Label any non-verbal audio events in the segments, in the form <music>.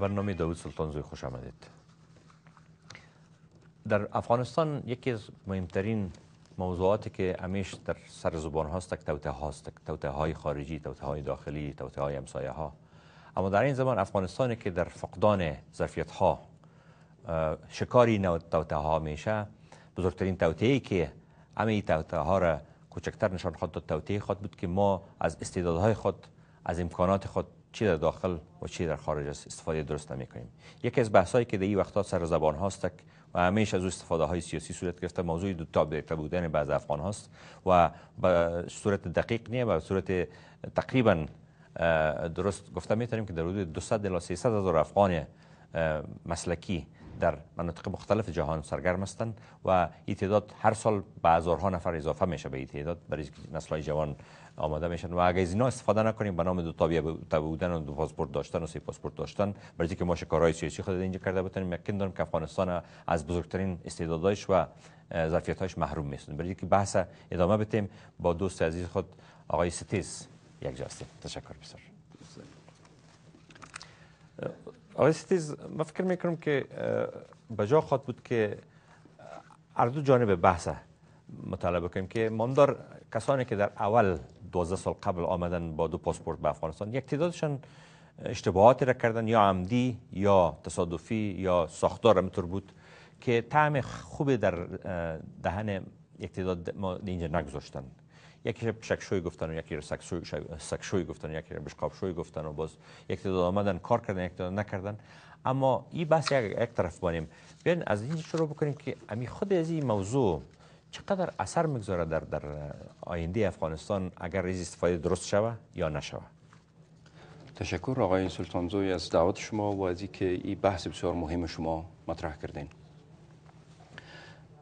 برنامه داود سلطانزوی خوش آمدید. در افغانستان یکی از مهمترین موضوعاتی که همیش در سر زبان هاست توته هاست توته های خارجی توته های داخلی توته های امسایه ها اما در این زمان افغانستانی که در فقدان ظرفیت ها شکاری نو توته ها میشه بزرگترین توته ای که همه توته ها را کوچکتر نشان خود داد توته خود بود که ما از استعدادهای خود از امکانات خود چی در داخل و چی در خارج است استفاده درست نمی کنیم یکی از بحثایی که در این وقتا سر زبان هاست و همیشه از استفاده های سیاسی صورت گرفته موضوع دو تابع بودن بعض افغان هاست و به صورت دقیق نیه و صورت تقریبا درست گفته می‌تونیم که در حدود 200 الی 300 هزار افغان مسلکی در مناطق مختلف جهان سرگرم هستند و این تعداد هر سال به هزارها نفر اضافه میشه به این تعداد برای نسل جوان آماده میشن. و اگه از اینا استفاده نکنیم به نام دو تابع بودن و دو پاسپورت داشتن و سه پاسپورت داشتن برای که ما شکارهای سیاسی خود اینجا کرده بتونیم یقین دارم که افغانستان از بزرگترین استعدادایش و ظرفیت‌هایش محروم میشن برای که بحث ادامه بدیم با دوست عزیز خود آقای ستیز یک جاستیم تشکر بسیار. آقای ستیز من فکر می‌کنم که بجا خود بود که هر دو جانب بحث مطالبه کنیم که ماندار کسانی که در اول 12 سال قبل آمدن با دو پاسپورت به افغانستان یک تعدادشان اشتباهاتی را کردن یا عمدی یا تصادفی یا ساختار همینطور بود که طعم خوبی در دهن یک ما اینجا نگذاشتن یکی شکشوی گفتن و یکی را سکشوی گفتن و یکی را بشقابشوی گفتن و باز یک تعداد آمدن کار کردن یک تعداد نکردن اما این بحث یک, یک طرف بانیم بیاین از این شروع بکنیم که امی خود از این موضوع چقدر اثر می‌گذاره در در آینده افغانستان اگر ریز استفاده درست شوه یا نشوه تشکر آقای سلطانزوی از دعوت شما و از که این بحث بسیار مهم شما مطرح کردین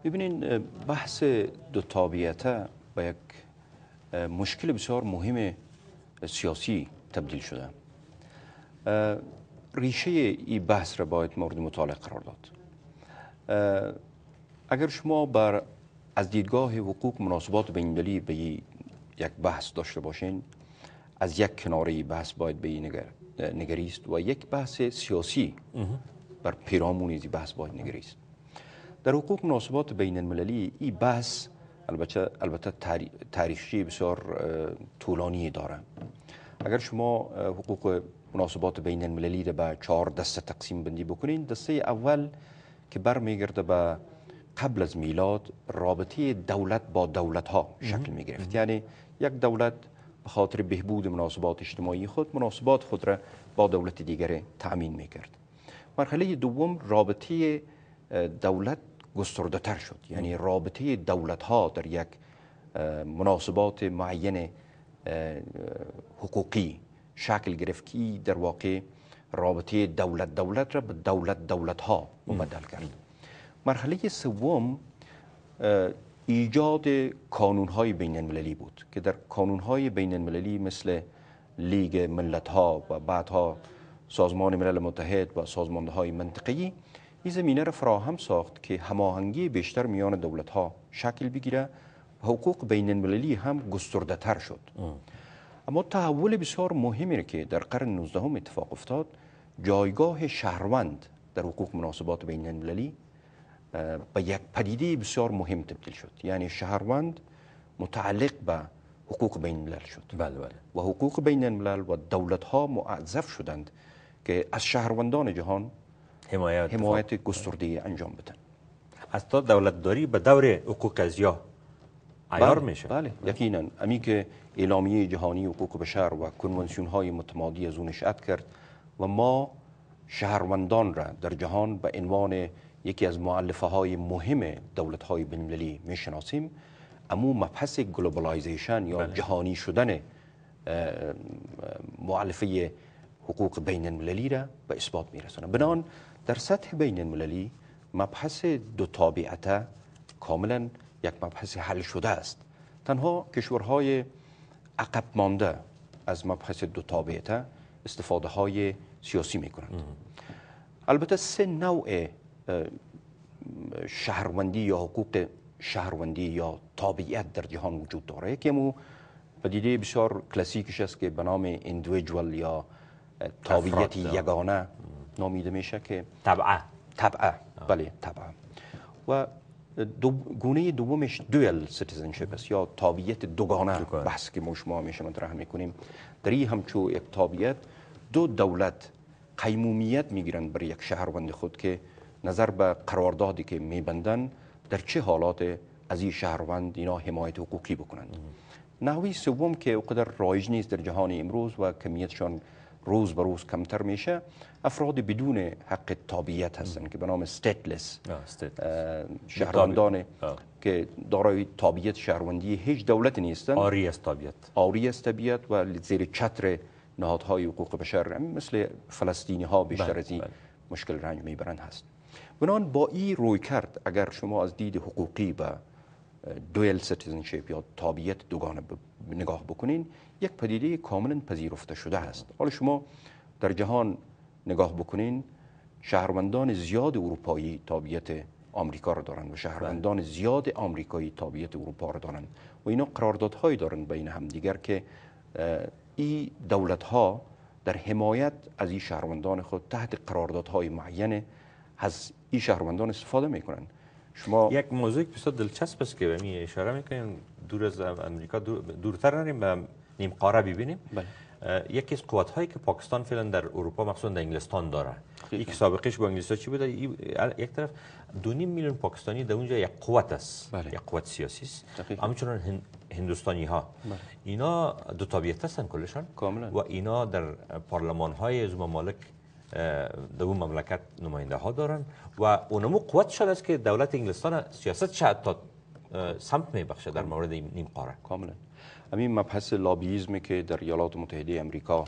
ببینین بحث دو تابعیته به یک مشکل بسیار مهم سیاسی تبدیل شده. ریشه این بحث را باید مورد مطالعه قرار داد. اگر شما بر از دیدگاه حقوق مناسبات بین به یک بحث داشته باشین از یک کناره بحث باید به نگر... نگریست و یک بحث سیاسی بر پیرامون بحث باید نگریست. در حقوق مناسبات بین المللی این بحث البته البته تاریخی بسیار طولانی داره. اگر شما حقوق مناسبات بین المللی را به چهار دسته تقسیم بندی بکنین دسته اول که برمیگرده به قبل از میلاد رابطه دولت با دولت ها شکل می گرفت یعنی یک دولت به خاطر بهبود مناسبات اجتماعی خود مناسبات خود را با دولت دیگر تأمین می کرد مرحله دوم رابطه دولت گسترده تر شد. یعنی رابطه دولت ها در یک مناسبات معین حقوقی شکل گرفت که در واقع رابطه دولت دولت را به دولت دولت ها مبدل کرد. مرحله سوم ایجاد های بین المللی بود که در های بین المللی مثل لیگ ملت ها و بعدها سازمان ملل متحد و سازمان های منطقی این زمینه را فراهم ساخت که هماهنگی بیشتر میان دولت ها شکل بگیره حقوق بین المللی هم گسترده تر شد اما تحول بسیار مهمی که در قرن 19 اتفاق افتاد جایگاه شهروند در حقوق مناسبات بین المللی به یک پدیده بسیار مهم تبدیل شد. یعنی شهروند متعلق به حقوق بین الملل شد. بله بله. و حقوق بین الملل و دولت ها معذف شدند که از شهروندان جهان حمایت, حمایت گسترده انجام بدن. از تا دولت داری به دور حقوق ازیا عیار بله، میشه. بله یقینا. امی که اعلامیه جهانی حقوق بشر و کنونسیون های متمادی از اون نشأت کرد و ما شهروندان را در جهان به عنوان یکی از مؤلفه های مهم دولت های بین‌المللی می‌شناسیم. امو مبحث globalization یا بله. جهانی شدن معلفه حقوق بین المللی را به اثبات میرسونه. بنان در سطح بین المللی مبحث دو تابعته کاملا یک مبحث حل شده است. تنها کشورهای عقب مانده از مبحث دو تابعته استفاده های سیاسی می‌کنند. البته سه نوع شهروندی یا حقوق شهروندی یا تابعیت در جهان وجود داره. یکی مو پدیده بسیار کلاسیکش است که به نام individual یا تابعیت یگانه نامیده میشه که تبعه تبعه بله تبعه و دو گونه دومش dual citizenship است یا تابعیت دوگانه بحث که ما شما میشه مطرح می‌کنیم. در این همچو یک تابعیت دو دولت قیمومیت می‌گیرن بر یک شهروند خود که نظر به قراردادی که میبندن در چه حالات از این شهروند اینا حمایت حقوقی بکنند نحوی سوم که قدر رایج نیست در جهان امروز و کمیتشان روز به روز کمتر میشه. افراد بدون حق تابعیت هستن که به نام ستیتلس شهروندان که دارای تابعیت شهروندی هیچ دولت نیستن. آری از تابعیت. آری از تابعیت و زیر چتر نهادهای حقوق بشر مثل فلسطینی ها بیشتر بله، از این بله. مشکل رنج می‌برند هست. بناً با این رویکرد اگر شما از دید حقوقی و dual citizenship یا تابعیت دوگانه نگاه بکنین یک پدیده کاملا پذیرفته شده است حالا شما در جهان نگاه بکنین شهروندان زیاد اروپایی تابعیت آمریکا را دارند و شهروندان بله. زیاد آمریکایی تابعیت اروپا را دارند و اینا قراردادهایی دارند بین همدیگر که این دولت ها در حمایت از این شهروندان خود تحت قراردادهای معین از این شهروندان استفاده می‌کنن شما یک موضوع بسیار دلچسب است که می اشاره می‌کنیم دور از امریکا دور... دورتر نریم به نیم قاره ببینیم. بله. یکی از قوت هایی که پاکستان فعلا در اروپا مخصوصا در انگلستان داره. یک سابقش با انگلیس چی بوده؟ یک طرف دو نیم میلیون پاکستانی در اونجا یک قوت است. بله. یک قوت سیاسی است. همچنان هندوستانی ها بله. اینا دو تابعیت هستن کلشان. کاملا. و اینا در پارلمان های از ممالک در اون مملکت نماینده ها دارن و اونمو قوت شده است که دولت انگلستان سیاست شاید تا سمت می بخشه در مورد نیم قاره. کاملا. همین مبحث لابیزم که در ایالات متحده امریکا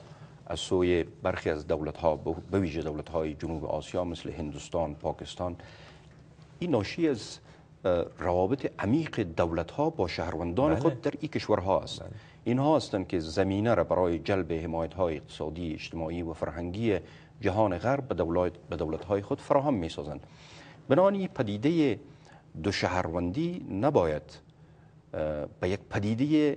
از سوی برخی از دولت ها به ویژه دولت های جنوب آسیا مثل هندوستان پاکستان این ناشی از روابط عمیق دولت ها با شهروندان بله. خود در این کشورها است. بله. اینها هستند که زمینه را برای جلب حمایت های اقتصادی اجتماعی و فرهنگی جهان غرب به دولت به دولت های خود فراهم می سازند بنابراین پدیده دو شهروندی نباید به یک پدیده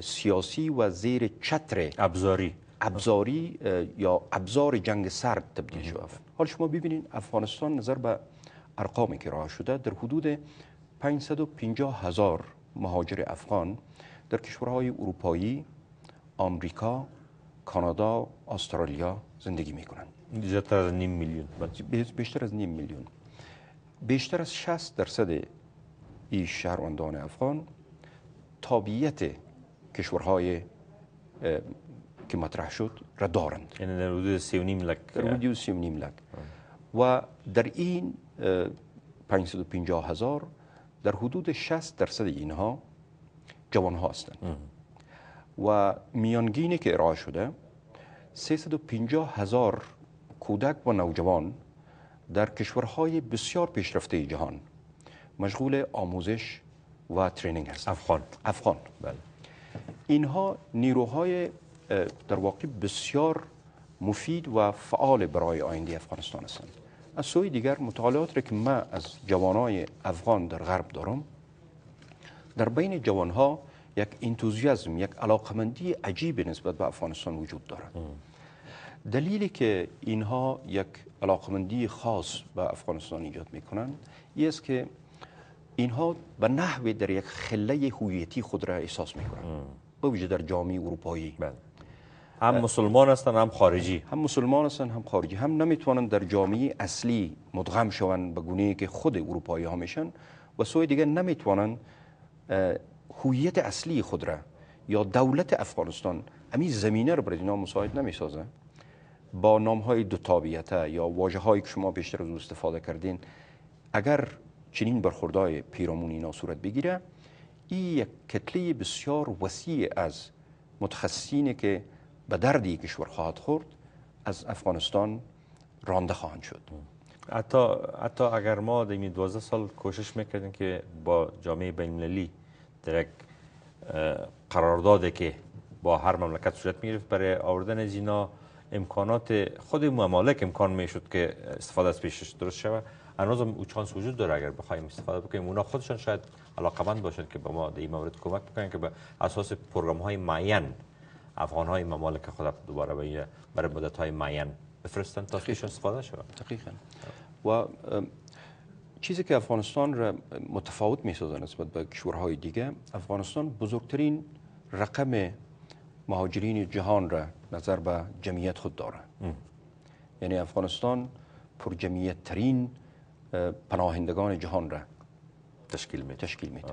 سیاسی و زیر چتر ابزاری. ابزاری یا ابزار جنگ سرد تبدیل شده حال شما ببینید افغانستان نظر به ارقامی که راه شده در حدود 550 هزار مهاجر افغان در کشورهای اروپایی آمریکا کانادا استرالیا زندگی می‌کنند. بیشتر از نیم میلیون. بیشتر از نیم میلیون. بیشتر از 60 درصد این شهروندان افغان تابعیت کشورهای که مطرح شد را دارند. یعنی در حدود 3.5 لک در حدود 3.5 لک و در این 550 هزار در حدود 60 درصد اینها جوان ها هستند و میانگینی که ارائه شده 350 هزار کودک و نوجوان در کشورهای بسیار پیشرفته جهان مشغول آموزش و ترینینگ هستند. افغان. افغان. بله. اینها نیروهای در واقع بسیار مفید و فعال برای آینده افغانستان هستند. از سوی دیگر مطالعات را که من از جوانای افغان در غرب دارم در بین جوانها یک انتوزیازم یک علاقمندی عجیب نسبت به افغانستان وجود دارد. دلیلی که اینها یک علاقمندی خاص به افغانستان ایجاد می‌کنند این است که اینها به نحوی در یک خله هویتی خود را احساس می‌کنند به ویژه در جامعه اروپایی. بله. هم مسلمان هستند هم خارجی. هم مسلمان هستند هم خارجی. هم نمی‌توانند در جامعه اصلی مدغم شوند به گونه که خود اروپایی ها میشن و سوی دیگر نمی‌توانند هویت اصلی خود را یا دولت افغانستان همین زمینه رو برای اینا مساعد نمی‌سازه. با نام های دو تابعیت یا واژه هایی که شما بیشتر از استفاده کردین اگر چنین برخوردهای پیرامون اینا صورت بگیره این یک کتله بسیار وسیع از متخصصینه که به دردی کشور خواهد خورد از افغانستان رانده خواهند شد. حتی, اگر ما در این 12 سال کوشش می‌کردیم که با جامعه بین المللی در یک قرارداده که با هر مملکت صورت می‌گرفت برای آوردن از اینا امکانات خود ممالک امکان می‌شد که استفاده از پیشش درست شود. هنوز هم او چانس وجود داره اگر بخوایم استفاده بکنیم. اونا خودشان شاید علاقمند باشند که به ما در این مورد کمک بکنن که به اساس پروگرام های معین افغان های ممالک خود دوباره برای مدت های معین بفرستن تا پیش استفاده شود. دقیقا. و چیزی که افغانستان را متفاوت می سازه نسبت به کشورهای دیگه افغانستان بزرگترین رقم مهاجرین جهان را نظر به جمعیت خود داره. یعنی افغانستان پر جمعیت ترین پناهندگان جهان را تشکیل میده. تشکیل میده.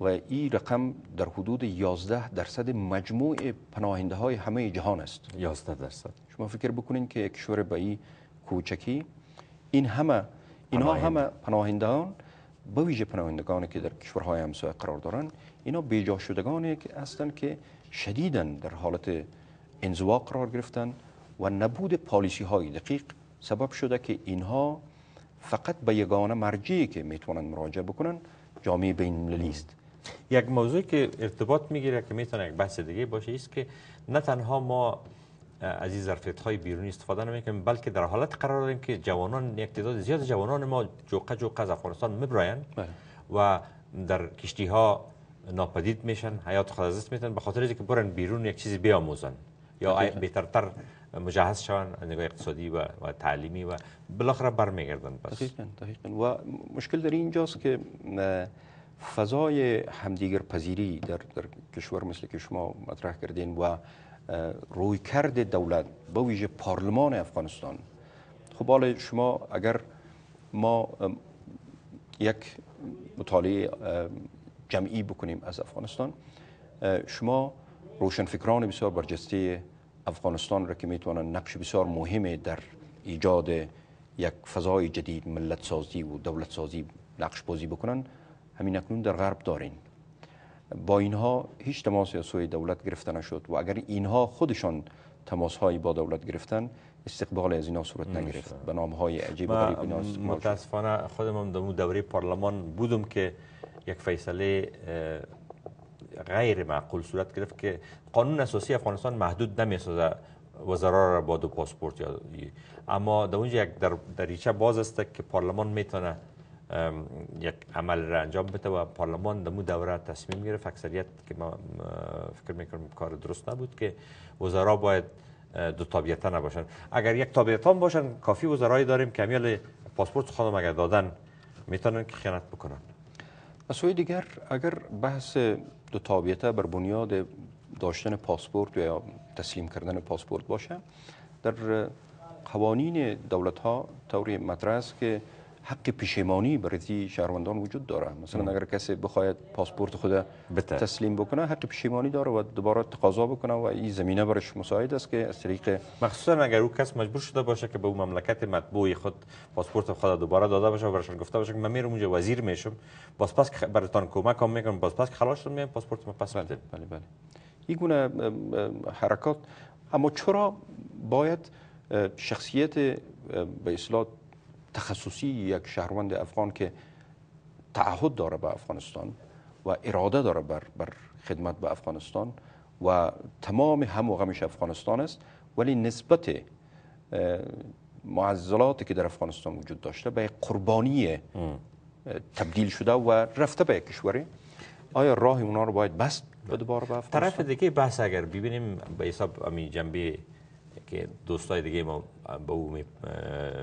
و این رقم در حدود 11 درصد مجموع پناهنده های همه جهان است. 11 درصد. شما فکر بکنین که کشور به این کوچکی. این همه اینها همه پناهندگان به ویژه پناهندگانی که در کشورهای همسایه قرار دارند اینا بیجا شدگانی هستند که شدیدا در حالت انزوا قرار گرفتن و نبود پالیسی های دقیق سبب شده که اینها فقط به یگانه مرجعی که می‌تونن مراجعه بکنن جامعه بین المللی است. یک موضوعی که ارتباط می‌گیره که می‌تونه یک بحث دیگه باشه است که نه تنها ما از این ظرفیت های بیرونی استفاده نمی‌کنیم بلکه در حالت قرار داریم که جوانان یک تعداد زیاد جوانان ما جوقه جوقه از افغانستان میبراین بله. و در کشتی ها ناپدید میشن حیات خود از دست میتن به خاطر اینکه برن بیرون یک چیزی بیاموزن یا بهترتر مجهز شون نگاه اقتصادی و, و تعلیمی و بالاخره برمیگردن بس دقیقاً دقیقاً. و مشکل در اینجاست که فضای همدیگر پذیری در, در کشور مثل که شما مطرح کردین و روی کرد دولت با ویژه پارلمان افغانستان. خب حالا شما اگر ما یک مطالعه جمعی بکنیم از افغانستان شما روشنفکران بسیار برجسته افغانستان را که می‌تونن نقش بسیار مهمی در ایجاد یک فضای جدید ملت سازی و دولت سازی نقش بازی بکنن همین اکنون در غرب دارین. با اینها هیچ تماسی از سوی دولت گرفته نشد و اگر اینها خودشان تماس هایی با دولت گرفتن استقبال از اینا صورت نگرفت. به نام های عجیب و غریب متاسفانه خودم در دوره پارلمان بودم که یک فیصله غیر معقول صورت گرفت که قانون اساسی افغانستان محدود نمی‌سازه وزرا را با دو پاسپورت یا اما در اونجا یک در دریچه باز است که پارلمان می‌تونه یک عمل را انجام بده و پارلمان در دوره تصمیم گرفت. اکثریت که ما فکر می‌کنم کار درست نبود که وزرا باید دو تابعیت نباشن. اگر یک تابعیتان باشن کافی وزرایی داریم که امیال پاسپورت خودم اگر دادن می‌تونن که خیانت بکنن. از سوی دیگر اگر بحث دو تابعیت بر بنیاد داشتن پاسپورت یا تسلیم کردن پاسپورت باشه در قوانین دولت ها طوری مطرح است که حق پشیمانی برای شهروندان وجود داره. مثلا اگر کسی بخواید پاسپورت خود. تسلیم بکنه حق پشیمانی داره و دوباره تقاضا بکنه و این زمینه برش مساعد است که از طریق مخصوصا اگر او کس مجبور شده باشه که به اون مملکت مطبوع خود پاسپورت خود دوباره داده باشه و برشان گفته باشه که من میرم اونجا وزیر میشم باز پس که براتون کمک هم می‌کنم باز پس که خلاص شدم میام پاسپورت ما پس بله بله بله. این گونه حرکات. اما چرا باید شخصیت به اصطلاح تخصصی یک شهروند افغان که تعهد داره به افغانستان و اراده داره بر, بر خدمت به افغانستان و تمام هم و غمش افغانستان است ولی نسبت معضلاتی که در افغانستان وجود داشته به قربانی تبدیل شده و رفته به کشوری. آیا راه اونا رو باید بست به دوباره به طرف دیگه بحث اگر ببینیم به حساب امی جنبه که دوستای دیگه ما به او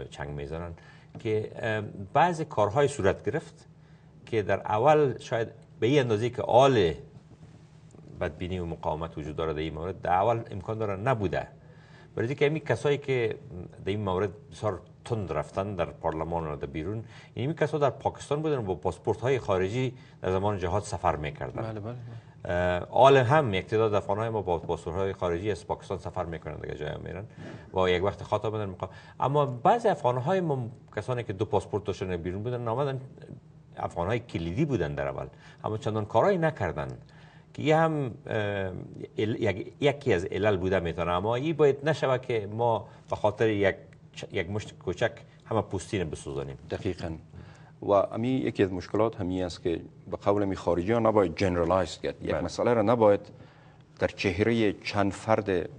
چنگ می‌زنن که بعض کارهای صورت گرفت که در اول شاید به این اندازه که آل بدبینی و مقاومت وجود داره در این مورد در اول امکان داره نبوده برای که همین کسایی که در این مورد بسیار تند رفتن در پارلمان و در بیرون این کسا در پاکستان بودن با پاسپورت های خارجی در زمان جهاد سفر می‌کردن بله بله. آل هم یک تعداد های ما با های خارجی از پاکستان سفر می‌کنن دیگه جای میرن و یک وقت خاطر بودن مقام اما بعضی افغان های ما کسانی که دو پاسپورت داشتن بیرون بودن آمدن افغان های کلیدی بودن در اول. اما چندان کارایی نکردن. که یه هم یکی از علل بوده می‌تونه. اما این باید نشوه که ما به خاطر یک یک مشت کوچک همه پوستین بسوزانیم. دقیقاً. و امی یکی از مشکلات همی است که به قول می خارجی ها نباید جنرالایز کرد یک بله. مسئله را نباید در چهره چند فرد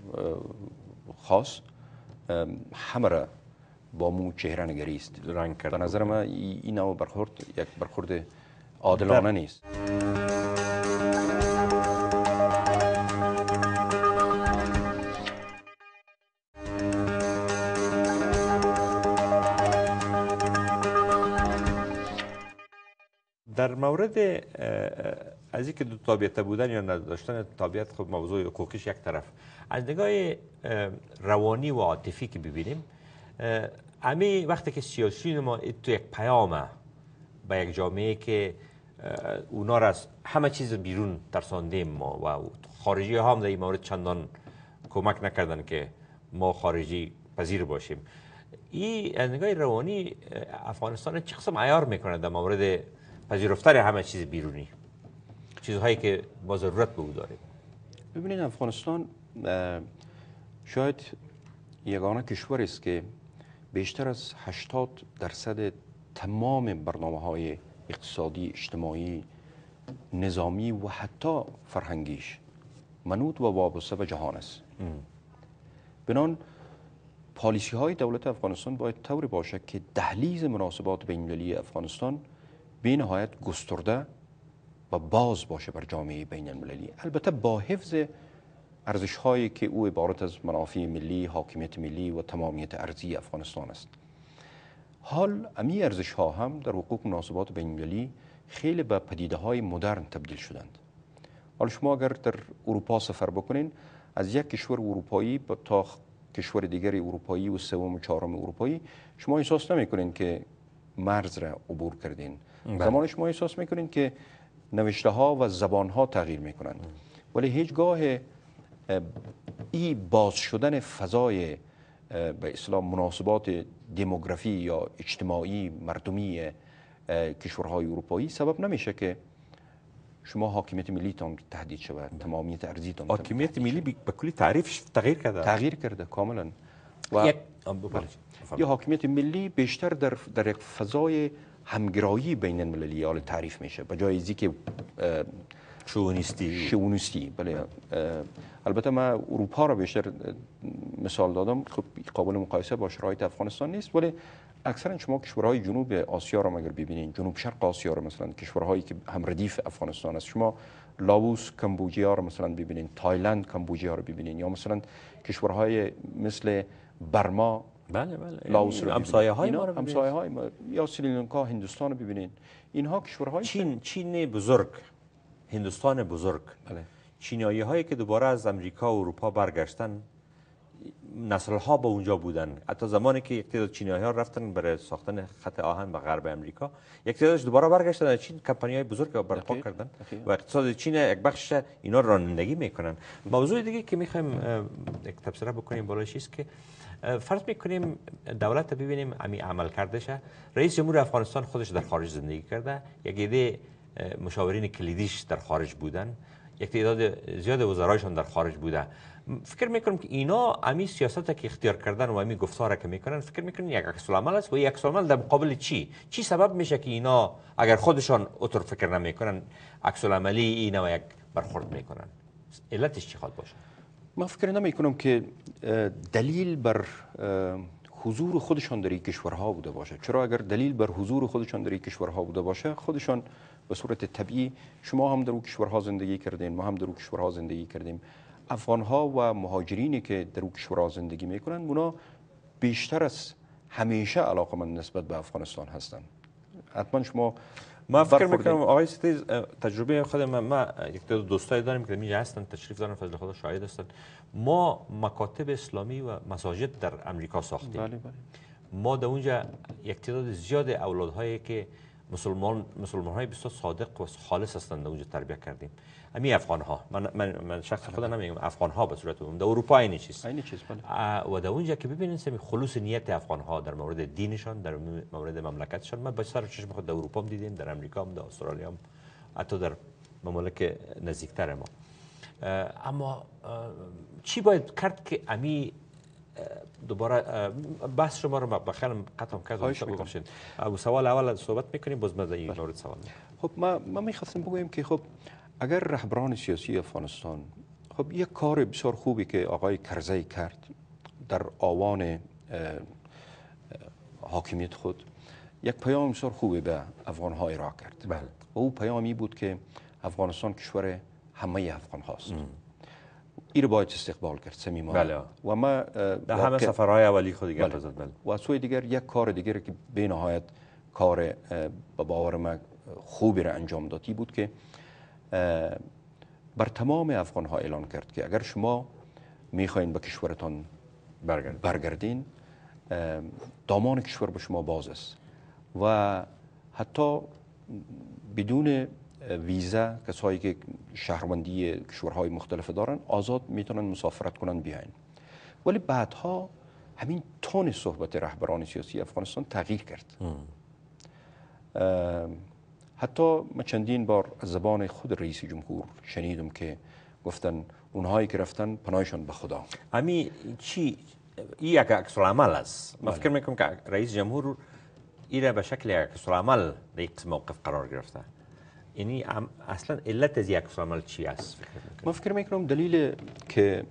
خاص همه را با مو چهره نگری است. رنگ کرد. به نظر من این نوع برخورد یک برخورد عادلانه نیست. در مورد از اینکه دو تابعیت بودن یا نداشتن تابعیت خب موضوع حقوقیش یک طرف. از نگاه روانی و عاطفی که ببینیم امی وقتی که سیاسی ما تو یک پیامه به یک جامعه که اونا از همه چیز بیرون ترساندیم ما و خارجی ها هم در این مورد چندان کمک نکردن که ما خارجی پذیر باشیم. این از نگاه روانی افغانستان چه قسم عیار می‌کنه در مورد پذیرفتن همه چیز بیرونی. چیزهایی که با ضرورت به او داریم. ببینید افغانستان شاید یگانه کشور است که بیشتر از 80 درصد تمام برنامه های اقتصادی اجتماعی نظامی و حتی فرهنگیش منوط و وابسته به جهان است. بنان پالیسی های دولت افغانستان باید طوری باشه که دهلیز مناسبات بین افغانستان به نهایت گسترده و باز باشه بر جامعه بین المللی. البته با حفظ ارزش هایی که او عبارت از منافع ملی، حاکمیت ملی و تمامیت ارزی افغانستان است. حال امی ارزش ها هم در حقوق مناسبات بین المللی خیلی به پدیده های مدرن تبدیل شدند. حال شما اگر در اروپا سفر بکنین از یک کشور اروپایی تا کشور دیگر اروپایی و سوم و چهارم اروپایی شما احساس نمی‌کنین که مرز را عبور کردین. زمان شما احساس می‌کنین که نوشته ها و زبان ها تغییر می‌کنند. ولی هیچگاه ای باز شدن فضای به اسلام مناسبات دموگرافی یا اجتماعی مردمی کشورهای اروپایی سبب نمیشه که شما حاکمیت ملیتان تهدید شود تمامیت ارزیتان حاکمیت ملی به کلی تعریفش تغییر کرده. تغییر کرده کاملا. و یا حاکمیت ملی بیشتر در در یک فضای همگرایی بین المللی تعریف میشه. به جای که شونیستی شونیستی بله. البته من اروپا را بیشتر مثال دادم. خب قابل مقایسه با شرایط افغانستان نیست. ولی اکثرا شما کشورهای جنوب آسیا را مگر ببینید جنوب شرق آسیا را مثلا کشورهایی که هم ردیف افغانستان است. شما لاوس کمبوجیا را مثلا ببینید تایلند کمبوجیا را ببینید یا مثلا کشورهای مثل برما بله بله. لاوس رو همسایه های ما رو همسایه های ما یا سریلانکا هندوستان رو ببینید. اینها کشورهای چین چین بزرگ. هندوستان بزرگ. بله. چینایی هایی که دوباره از امریکا و اروپا برگشتن نسل ها به اونجا بودن. حتی زمانی که یک تعداد چینایی ها رفتن برای ساختن خط آهن به غرب امریکا یک تعدادش دوباره برگشتن. چین کمپانی های بزرگ برپا کردن. و اقتصاد چین یک بخش اینا رانندگی می‌کنن. موضوع دیگه که می‌خوایم یک تبصره بکنیم بالایش است که فرض می‌کنیم دولت ببینیم امی عمل کردشه رئیس جمهور افغانستان خودش در خارج زندگی کرده. یک ایده مشاورین کلیدیش در خارج بودن. یک تعداد زیاد وزرایشان در خارج بوده. فکر می‌کنم که اینا امی سیاست که اختیار کردن و امی گفتار که می‌کنن فکر می‌کنن یک عکس العمل است و یک عکس العمل در مقابل چی؟ چی سبب میشه که اینا اگر خودشان اطور فکر نمی‌کنن عکس العملی اینا یک برخورد می‌کنن؟ علتش چی خواد باشه؟ من فکر نمی کنم که دلیل بر حضور خودشان در این کشورها بوده باشه. چرا اگر دلیل بر حضور خودشان در این کشورها بوده باشه خودشان به صورت طبیعی شما هم در اون کشورها زندگی کردین ما هم در اون کشورها زندگی کردیم. افغان ها و مهاجرینی که در اون کشورها زندگی می‌کنن اونا بیشتر از همیشه علاقه من نسبت به افغانستان هستن. حتما شما ما فکر می‌کنم آقای ستیز تجربه خود ما, ما یک دو دوستای داریم که اینجا هستن تشریف دارن فضل خدا شاهد هستن. ما مکاتب اسلامی و مساجد در امریکا ساختیم. بله بله. ما در اونجا یک تعداد زیاد اولادهایی که مسلمان مسلمان های بسیار صادق و خالص هستند اونجا تربیت کردیم. امی افغان ها من من, من شخص خودم نمیگم افغان ها به صورت عمومی در اروپا این چیز این چیز بله. و در اونجا که ببینید سمی خلوص نیت افغان ها در مورد دینشان در مورد مملکتشان. ما به سر چشم خود در اروپا هم دیدیم در امریکا هم در استرالیا هم حتی در ممالک نزدیکتر ما. اما چی باید کرد که امی دوباره بحث شما رو بخیر قطعا کردم ببخشید ابو سوال اول صحبت می‌کنیم باز من این مورد سوال خب ما ما می‌خواستم بگویم که خب اگر رهبران سیاسی افغانستان خب یک کار بسیار خوبی که آقای کرزی کرد در آوان حاکمیت خود یک پیام بسیار خوبی به افغان ها ارائه کرد بله. و او پیامی بود که افغانستان کشور همه افغان هاست این رو باید استقبال کرد صمیمانه بله. و ما در همه سفرهای اولی خود دیگر بله. بله و از سوی دیگر یک کار دیگر که به نهایت کار به باور من خوبی را انجام دادی بود که بر تمام افغان ها اعلان کرد که اگر شما می‌خواین به کشورتان برگرد برگردین دامان کشور به شما باز است. و حتی بدون ویزا کسایی که شهروندی کشورهای مختلف دارن آزاد می‌تونن مسافرت کنن بیاین. ولی بعدها همین تون صحبت رهبران سیاسی افغانستان تغییر کرد. حتی ما چندین بار از زبان خود رئیس جمهور شنیدم که گفتن اونهایی که رفتن پناهشان به خدا. امی چی؟ این یک عکس العمل است. من فکر می‌کنم که رئیس جمهور این را به شکل یک عکس العمل در یک موقف قرار گرفته. یعنی اصلا علت از یک العمل چی است؟ من فکر می‌کنم دلیل که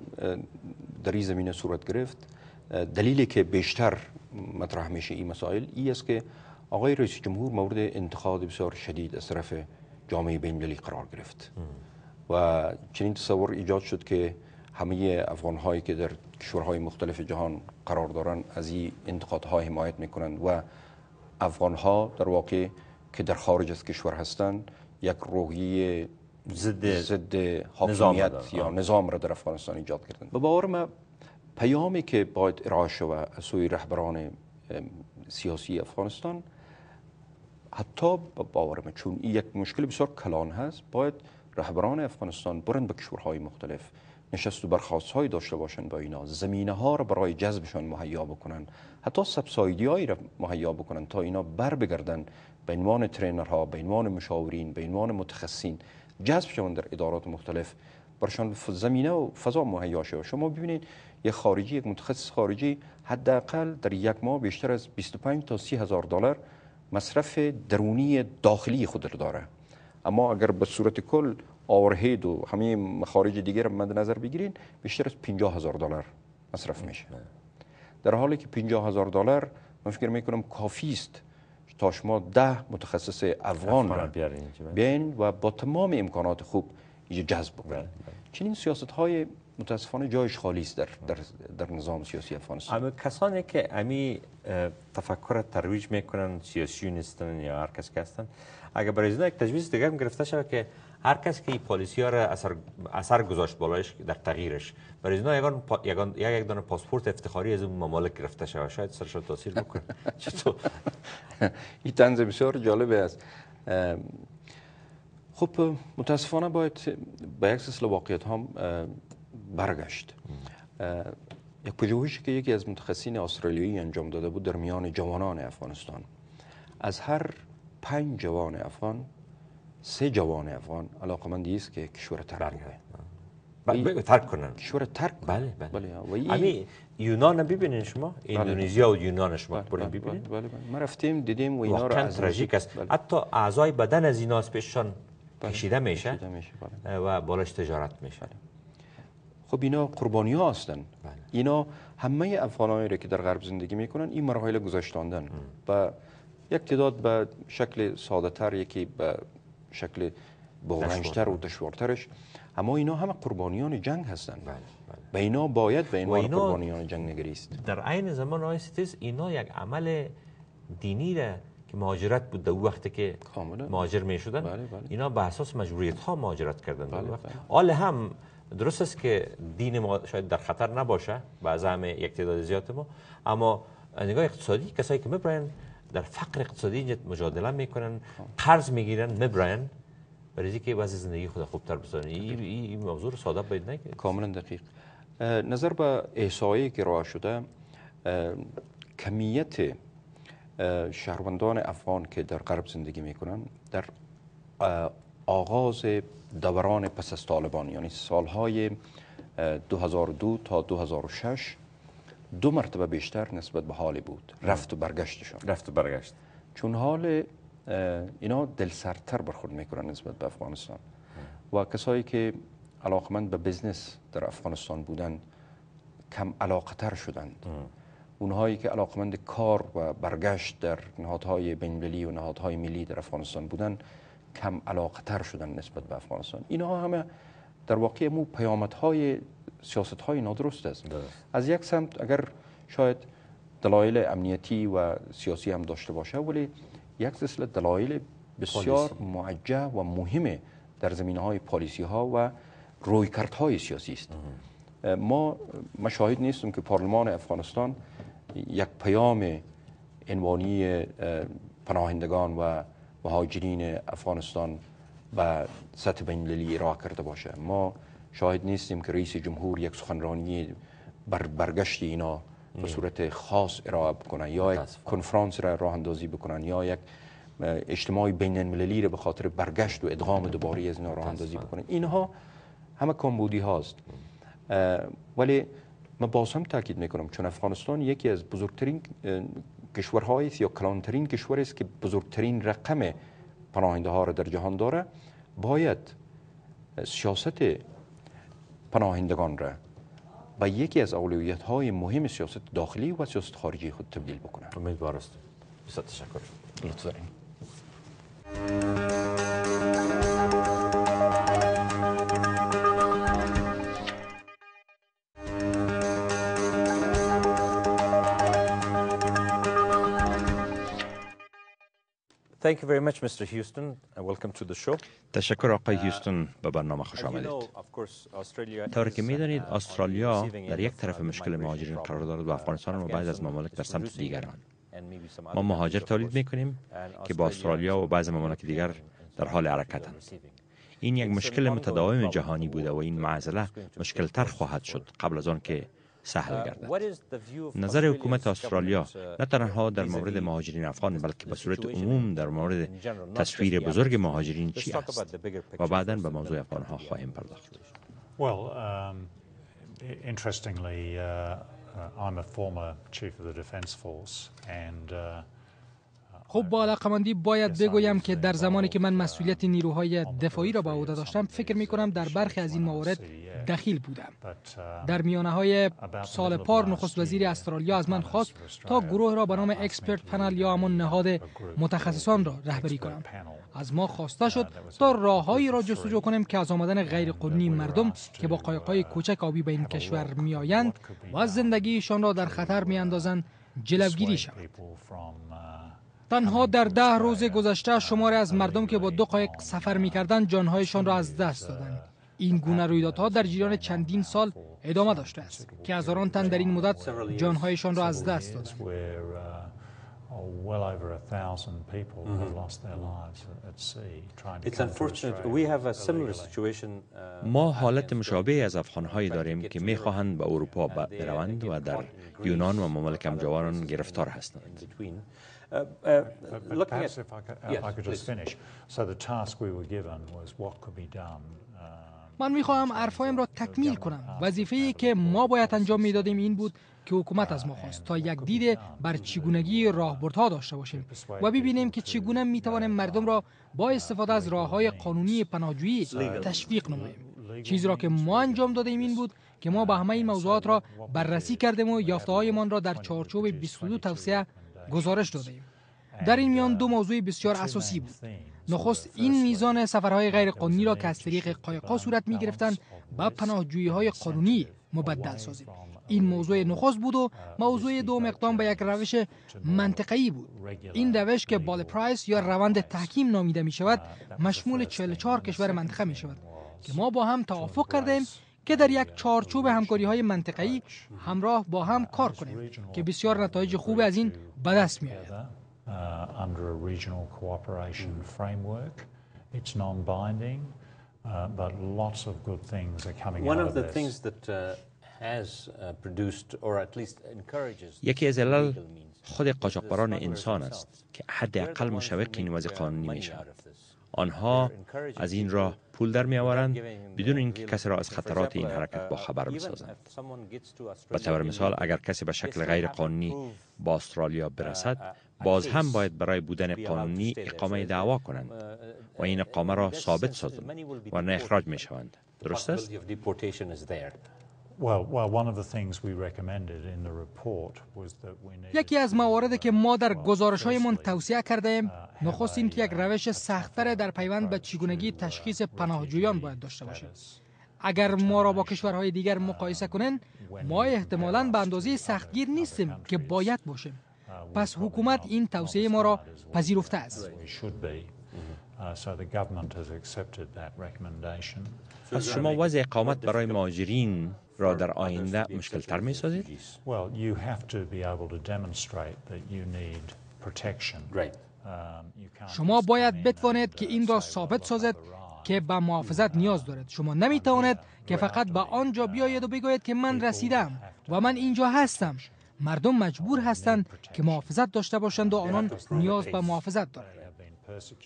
در این زمینه صورت گرفت دلیلی که بیشتر مطرح میشه این مسائل ای است که آقای رئیس جمهور مورد انتقاد بسیار شدید از طرف جامعه بین المللی قرار گرفت و چنین تصور ایجاد شد که همه افغان هایی که در کشورهای مختلف جهان قرار دارند از این انتقادها حمایت می‌کنند و افغان ها در واقع که در خارج از کشور هستند یک روحیه ضد ضد حاکمیت. یا. نظام را در افغانستان ایجاد کردن به باور من پیامی که باید ارائه شود از سوی رهبران سیاسی افغانستان حتی به باور من چون این یک مشکل بسیار کلان هست باید رهبران افغانستان برن به کشورهای مختلف نشست و برخواست های داشته باشند با اینا. زمینه ها را برای جذبشان مهیا بکنن حتی سبسایدی هایی را مهیا بکنن تا اینا بر بگردن به عنوان ترینرها به عنوان مشاورین به عنوان متخصصین. جذب شوند در ادارات مختلف. برشان زمینه و فضا مهیا شود. شما ببینید یک خارجی یک متخصص خارجی حداقل در یک ماه بیشتر از 25 تا 30 هزار دلار مصرف درونی داخلی خود را داره. اما اگر به صورت کل آورهید و همه مخارج دیگر مد نظر بگیرین بیشتر از 50 هزار دلار مصرف میشه. در حالی که 50 هزار دلار من فکر می‌کنم کافی است تا شما ده متخصص افغان را بله. بیاین و با تمام امکانات خوب اینجا جذب بله، بکنید چنین سیاست های متاسفانه جایش خالی است در, در, در نظام سیاسی افغانستان. اما کسانی که امی تفکر ترویج می‌کنن سیاسیون هستن یا هر کس که هستن اگر برای یک تجویز دیگر هم گرفته شود که هر کس که این پالیسی ها را اثر, اثر گذاشت بالایش در تغییرش برای اینا یگان پا- یگان یک یک دانه پاسپورت افتخاری از اون ممالک گرفته شود. شاید سرش تاثیر بکنه. <laughs> چطور؟ <laughs> این طنز بسیار جالبه است. خب متاسفانه باید به یک سلسله واقعیت هم برگشت. یک پژوهشی که یکی از متخصصین استرالیایی انجام داده بود در میان جوانان افغانستان. از هر پنج جوان افغان سه جوان افغان علاقمندی است که کشور ترک کنه ب- ب- ترک کنن. کشور ترک. بله بله, بله و این- امی یونان ببینین شما. اندونزیا و یونان شما بله، برین بله، ببینین. بله، بله، بله. ما رفتیم دیدیم و اینا را از تراژیک است. بله. حتی اعضای بدن از اینا پیششان کشیده میشه. بله. و بالاش تجارت میشه. خب اینا قربانی ها هستن بله. اینا همه افغانایی را که در غرب زندگی می‌کنن این مراحل گذشتاندن و یک تعداد به شکل ساده تر یکی به شکل بغرنجتر و دشوارترش اما اینا همه قربانیان جنگ هستن بله، بله. به اینا باید به عنوان اینا- قربانیان جنگ نگریست در عین زمان آقای ستیز اینا یک عمل دینی را که مهاجرت بود در وقتی که. مهاجر می شدن بله، بله. اینا به اساس مجبوریت ها مهاجرت کردن بله، بله. حال هم درست است که دین ما شاید در خطر نباشه به زعم یک تعداد زیاد ما اما نگاه اقتصادی کسایی که می‌برن در فقر اقتصادی مجادله می‌کنن قرض می‌گیرن می‌برن برای اینکه وضع زندگی خود خوبتر بسازن این این موضوع رو ساده باید نگیرید کاملا دقیق. نظر به احصایی که راه شده کمیت شهروندان افغان که در غرب زندگی می‌کنن در آغاز دوران پس از طالبان یعنی سالهای اه، 2002 تا 2006 دو مرتبه بیشتر نسبت به حال بود. رفت و برگشتشون رفت و برگشت. چون حال اینا دلسردتر برخورد می‌کنن نسبت به افغانستان. و کسایی که علاقمند به بزنس در افغانستان بودن کم علاقه تر شدند اونهایی که علاقمند کار و برگشت در نهادهای بین‌المللی و نهادهای ملی در افغانستان بودن کم علاقه تر شدن نسبت به افغانستان. اینها همه در واقع مو پیامدهای سیاست های نادرست است. از یک سمت اگر شاید دلایل امنیتی و سیاسی هم داشته باشه ولی یک سلسله دلایل بسیار موجه و مهمه در زمینه های پالیسی ها و رویکردهای سیاسی است. ما مشاهد نیستم که پارلمان افغانستان یک پیام عنوانی پناهندگان و مهاجرین افغانستان و سطح بین المللی ارائه کرده باشه. ما شاهد نیستیم که رئیس جمهور یک سخنرانی بر برگشت اینا به صورت خاص ارائه بکنن یا یک کنفرانس را راه اندازی بکنن یا یک اجتماع بین المللی را به خاطر برگشت و ادغام دوباره از اینا راه اندازی بکنن. اینها همه کمبودی هاست. ولی من باز هم تاکید می‌کنم چون افغانستان یکی از بزرگترین کشورهای یا کلانترین کشور است که بزرگترین رقم پناهنده ها را در جهان داره باید سیاست پناهندگان را به یکی از اولویت های مهم سیاست داخلی و سیاست خارجی خود تبدیل بکنه. امیدوار است بسیار تشکر. لطف Thank you very much, Mr. Houston. and Welcome to the show. تشکر آقای هیوستون به برنامه خوش آمدید. طور که می‌دانید استرالیا در یک طرف مشکل مهاجرین قرار دارد و افغانستان و بعض از ممالک در سمت دیگران. ما مهاجر تولید می کنیم که با استرالیا و بعض ممالک دیگر در حال حرکتند. این یک مشکل متداوم جهانی بوده و این معضله مشکل تر خواهد شد قبل از آن که سهل گردد. نظر حکومت استرالیا نه تنها در مورد مهاجرین افغان بلکه به صورت عموم در مورد تصویر بزرگ مهاجرین چی است و بعدا به موضوع افغان ها خواهیم پرداخت. Um, interestingly, uh, uh, I'm a former chief of the Defence Force, and uh, خب با علاقمندی باید بگویم که در زمانی که من مسئولیت نیروهای دفاعی را به عهده داشتم فکر می کنم در برخی از این موارد دخیل بودم. در میانه های سال پار نخست وزیر استرالیا از من خواست تا گروه را به نام اکسپرت پنل یا همان نهاد متخصصان را رهبری کنم. از ما خواسته شد تا راههایی را جستجو کنیم که از آمدن غیر قانونی مردم که با قایق‌های کوچک آبی به این کشور میآیند و زندگیشان را در خطر میاندازند جلوگیری شود. تنها در ده روز گذشته شماری از مردم که با دو قایق سفر می‌کردند جانهایشان را از دست دادند. این گونه رویدادها در جریان چندین سال ادامه داشته است که هزاران تن در این مدت جانهایشان را از دست دادند. ما حالت مشابه از افغانهایی داریم که می‌خواهند به اروپا بروند و در یونان و ممالک همجواران گرفتار هستند. Uh, uh, looking at, if I could, uh, yes, I could just finish. So the task we were given was what could be done. من می‌خواهم حرفایم را تکمیل کنم. وظیفه ای که ما باید انجام می‌دادیم این بود که حکومت از ما خواست تا یک دید بر چگونگی راهبردها داشته باشیم و ببینیم که چگونه می‌توانیم مردم را با استفاده از راه های قانونی پناهجویی تشویق نماییم. چیزی را که ما انجام دادیم این بود که ما به همه این موضوعات را بررسی کردیم و یافته ما را در چارچوب 22 توصیه گزارش دادیم در این میان دو موضوع بسیار اساسی بود. نخست این میزان سفرهای غیر قانونی را که از طریق قایق‌ها صورت می گرفتند به پناهجویی های قانونی مبدل سازیم. این موضوع نخست بود و موضوع دو اقدام به یک روش منطقه‌ای بود. این روش که بال پرایس یا روند تحکیم نامیده می شود مشمول 44 کشور منطقه می شود که ما با هم توافق کردیم که در یک چارچوب همکاری های منطقی همراه با هم کار کنیم که بسیار نتایج خوب از این بدست می آید. یکی از علال خود قاچاقبران انسان است که حد اقل مشوق این وزی قانونی می شود. آنها از این راه پول در می آورند بدون اینکه کسی را از خطرات این حرکت با خبر بسازند. به طور مثال اگر کسی به شکل غیر قانونی با استرالیا برسد باز هم باید برای بودن قانونی اقامه دعوا کنند و این اقامه را ثابت سازند و نه اخراج می شوند درست است؟ یکی از مواردی که ما در گزارش هایمان توصیه کرده ایم نخست این که یک روش سختتر در پیوند به چگونگی تشخیص پناهجویان باید داشته باشیم. اگر ما را با کشورهای دیگر مقایسه کنند ما احتمالاً به اندازه سختگیر نیستیم که باید باشیم. پس حکومت این توصیه ما را پذیرفته است. پس شما وضع اقامت برای مهاجرین را در آینده مشکل تر می سازید؟ شما باید بتوانید که این را ثابت سازد که به محافظت نیاز دارد. شما نمی توانید که فقط به آنجا بیاید و بگوید که من رسیدم و من اینجا هستم. مردم مجبور هستند که محافظت داشته باشند و آنان نیاز به محافظت دارند.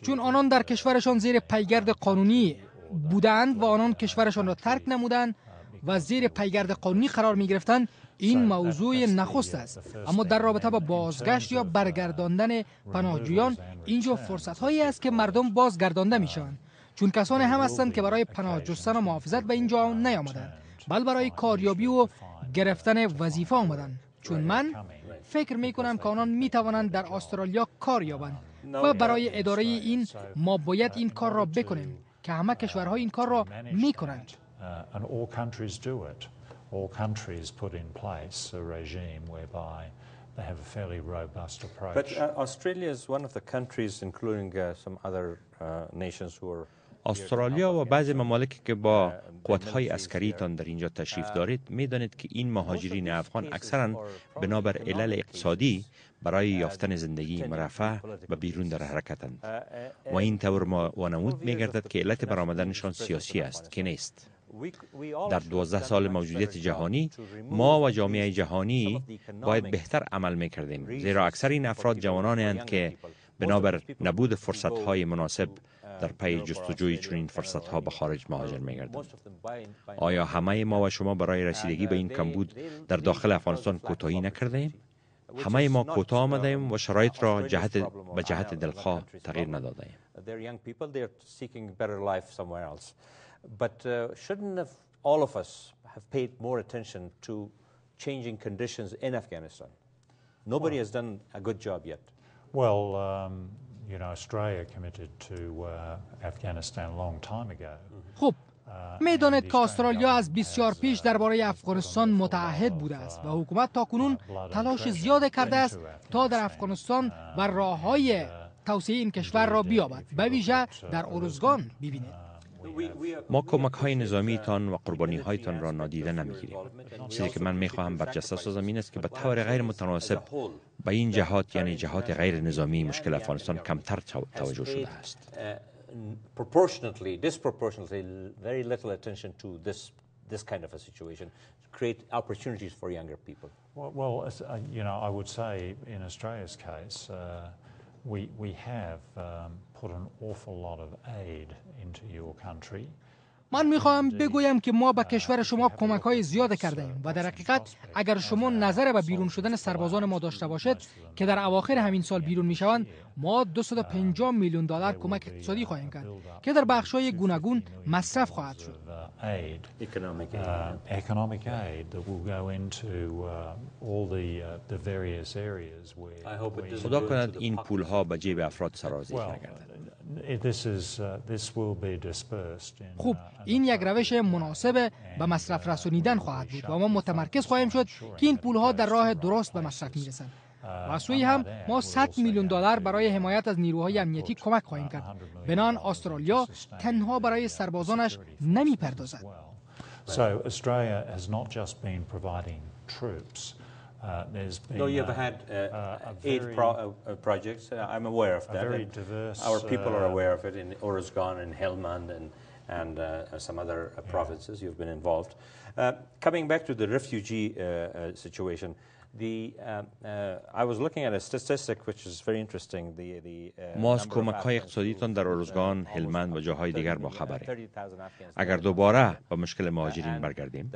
چون آنان در کشورشان زیر پیگرد قانونی بودند و آنان کشورشان را ترک نمودند و زیر پیگرد قانونی قرار می گرفتند این موضوع نخست است. اما در رابطه با بازگشت یا برگرداندن پناهجویان اینجا فرصت هایی است که مردم بازگردانده می شوند چون کسانی هم هستند که برای پناه جستن و محافظت به اینجا نیامدند بل برای کاریابی و گرفتن وظیفه آمدند. چون من فکر می کنم که آنان می توانند در استرالیا کار یابند و برای اداره این ما باید این کار را بکنیم که همه کشورها این کار را می کنند all countries put in place a regime whereby they have a fairly robust approach. But uh, Australia is one of the countries, including uh, some other uh, nations who are استرالیا و بعضی ممالکی که با قوتهای عسکریتان در اینجا تشریف دارید می‌دانید که این مهاجرین افغان اکثرا بنابر علل اقتصادی برای یافتن زندگی مرفع و بیرون در حرکتند. و این طور ما وانمود میگردد که علت برآمدنشان سیاسی است که نیست. در دوازده سال موجودیت جهانی ما و جامعه جهانی باید بهتر عمل می کردیم زیرا اکثر این افراد جوانانی هستند که بنابر نبود فرصت های مناسب در پی جستجوی چنین فرصت ها به خارج مهاجر می گردند آیا همه ما و شما برای رسیدگی به این کمبود در داخل افغانستان کوتاهی نکرده ایم؟ همه ما کوتاه آمده ایم و شرایط را جهت به جهت دلخواه تغییر نداده ایم But uh, shouldn't have all of us have paid more attention to changing conditions in Afghanistan? Nobody has done a good job yet. Well, um, you know, Australia committed to uh, Afghanistan a long time ago. خب میدانید که استرالیا از بسیار پیش درباره افغانستان متعهد بوده است و حکومت تا کنون تلاش زیاد کرده است تا در افغانستان و راه های توسعه این کشور را بیابد به ویژه در ارزگان ببینید ما کمک های نظامی تان و قربانی هایتان را نادیده نمی‌گیریم چیزی که من می‌خواهم برجسته سازم این است که به طور غیر متناسب به این جهات یعنی جهات غیر نظامی مشکل افغانستان کمتر توجه شده است proportionately, disproportionately, very little attention to this this kind of a situation create opportunities for younger people. Well, well uh, you know, I would say in Australia's case, uh, we we have um, put an awful lot of aid into your country. من می‌خواهم بگویم که ما به کشور شما کمک های زیاد کرده ایم و در حقیقت اگر شما نظر به بیرون شدن سربازان ما داشته باشد که در اواخر همین سال بیرون می‌شوند ما 250 میلیون دلار کمک اقتصادی خواهیم کرد که در بخش های گوناگون مصرف خواهد شد. خدا کند این پول ها به جیب افراد سرازیر نگردد. خوب این یک روش مناسب به مصرف رسانیدن خواهد بود و ما متمرکز خواهیم شد که این پول ها در راه درست به مصرف می‌رسند. و سوی هم ما 100 میلیون دلار برای حمایت از نیروهای امنیتی کمک خواهیم کرد. بنان استرالیا تنها برای سربازانش نمی پردازد So Australia has not just been providing troops. Uh, there's been, no, you've uh, had uh, uh eight pro uh, projects. Uh, I'm aware of that. Very diverse, Our people are aware of it in Oruzgan and Helmand and, and some other provinces. You've been involved. coming back to the refugee situation, ما از کمک های اقتصادیتان در ارزگان، هلمند و جاهای دیگر با خبریم. اگر دوباره با مشکل مهاجرین برگردیم،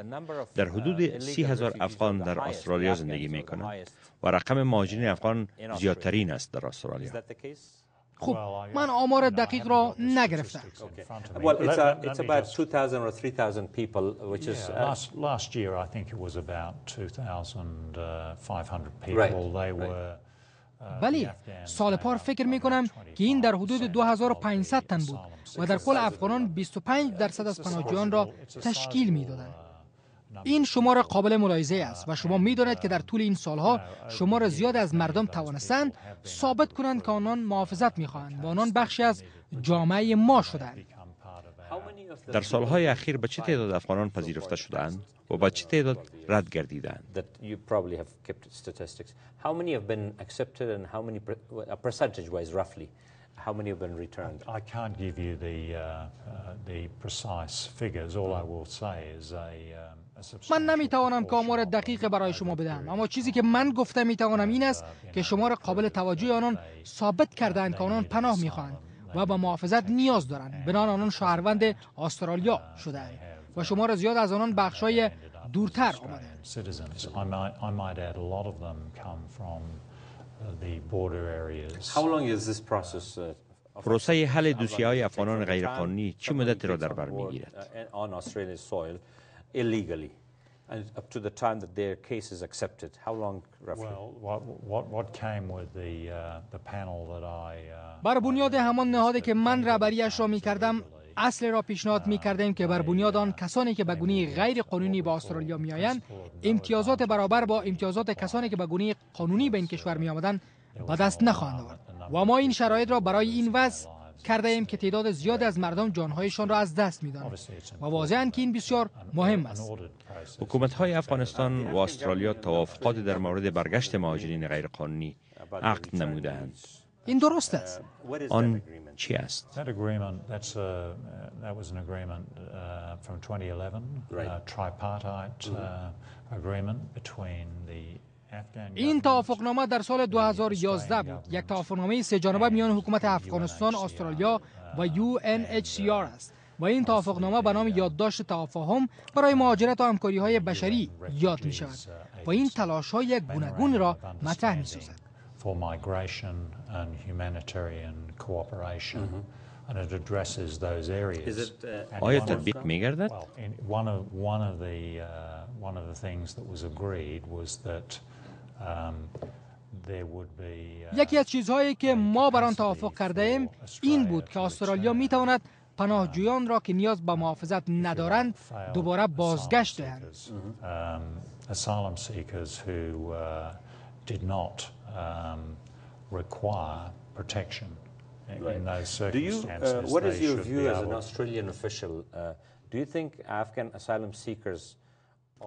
در حدود سی هزار افغان در استرالیا زندگی می کنند و رقم مهاجرین افغان زیادترین است در استرالیا. خب من آمار دقیق را نگرفتم. Well, it's, a, it's about 2,000 or 3,000 people, which is. Yeah, last, last year, I think it was about 2,500 people. They were. بله سال پار فکر می کنم که این در حدود 2500 تن بود و در کل افغانان 25 درصد از پناهجویان را تشکیل می دادند. این شمار قابل ملاحظه است و شما می دانید که در طول این سالها شمار زیاد از مردم توانستند ثابت کنند که آنان محافظت می خواهند و آنان بخشی از جامعه ما شدند. در سالهای اخیر به چه تعداد افغانان پذیرفته شدند و با چه تعداد رد گردیدند How many have been returned? I can't give you the, uh, uh, the precise figures. All I will say is a, um, من نمی‌توانم که آمار دقیق برای شما بدهم اما چیزی که من گفتم می‌توانم این است که شمار قابل توجه آنان ثابت کردند که آنان پناه می‌خواهند و به محافظت نیاز دارند. بنان آنان شهروند استرالیا شدند و شمار زیاد از آنان بخشای دورتر آمدند پروسه حل دوسیه های افغانان غیرقانونی چه مدتی را در بر می‌گیرد؟ And up to the time that their case is accepted? How long roughly? Well, what, what, what came with the, uh, the panel that I... Uh, بر بنیاد همان نهادی که من رهبریش را می کردم اصل را پیشنهاد می کردیم که بر بنیاد آن کسانی که به گونه غیر قانونی به استرالیا می آیند امتیازات برابر با امتیازات کسانی که به گونه قانونی به این کشور می آمدند به دست نخواهند آورد و ما این شرایط را برای این وضع کرده ایم که تعداد زیادی از مردم جانهایشان را از دست می‌دانند و واضحا که این بسیار مهم است. حکومت های افغانستان و استرالیا توافقات در مورد برگشت مهاجرین غیرقانونی عقد نمودهاند. این درست است. آن چی است؟ این توافقنامه در سال 2011 بود. یک توافقنامه سه جانبه میان حکومت افغانستان استرالیا و UNHCR است. و این توافقنامه به نام یادداشت تفاهم برای مهاجرت و همکاری های بشری یاد می شود و این تلاش های گوناگون را مطرح می سازد آیا تطبیق می گردد؟ یکی از چیزهایی که ما بر آن توافق کرده ایم این بود که استرالیا می تواند پناهجویان را که نیاز به محافظت ندارند دوباره بازگشت دهند. Do you, uh, what is your view as an Australian official? Uh, do you think Afghan asylum seekers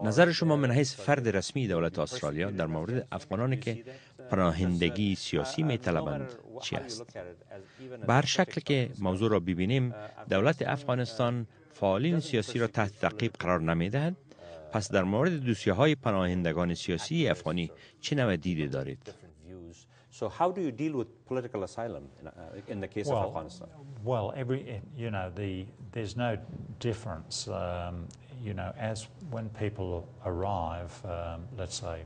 نظر شما من حیث فرد رسمی دولت استرالیا در مورد افغانانی که پناهندگی سیاسی می طلبند چی است؟ بر شکل که موضوع را ببینیم دولت افغانستان فعالین سیاسی را تحت تعقیب قرار نمی دهد پس در مورد دوسیه های پناهندگان سیاسی افغانی چه نوع دیده دارید؟ So how do you deal with political asylum in, uh, in the case well, of Afghanistan? Well, every you know the there's no difference. Um, you know, as when people arrive, um, let's say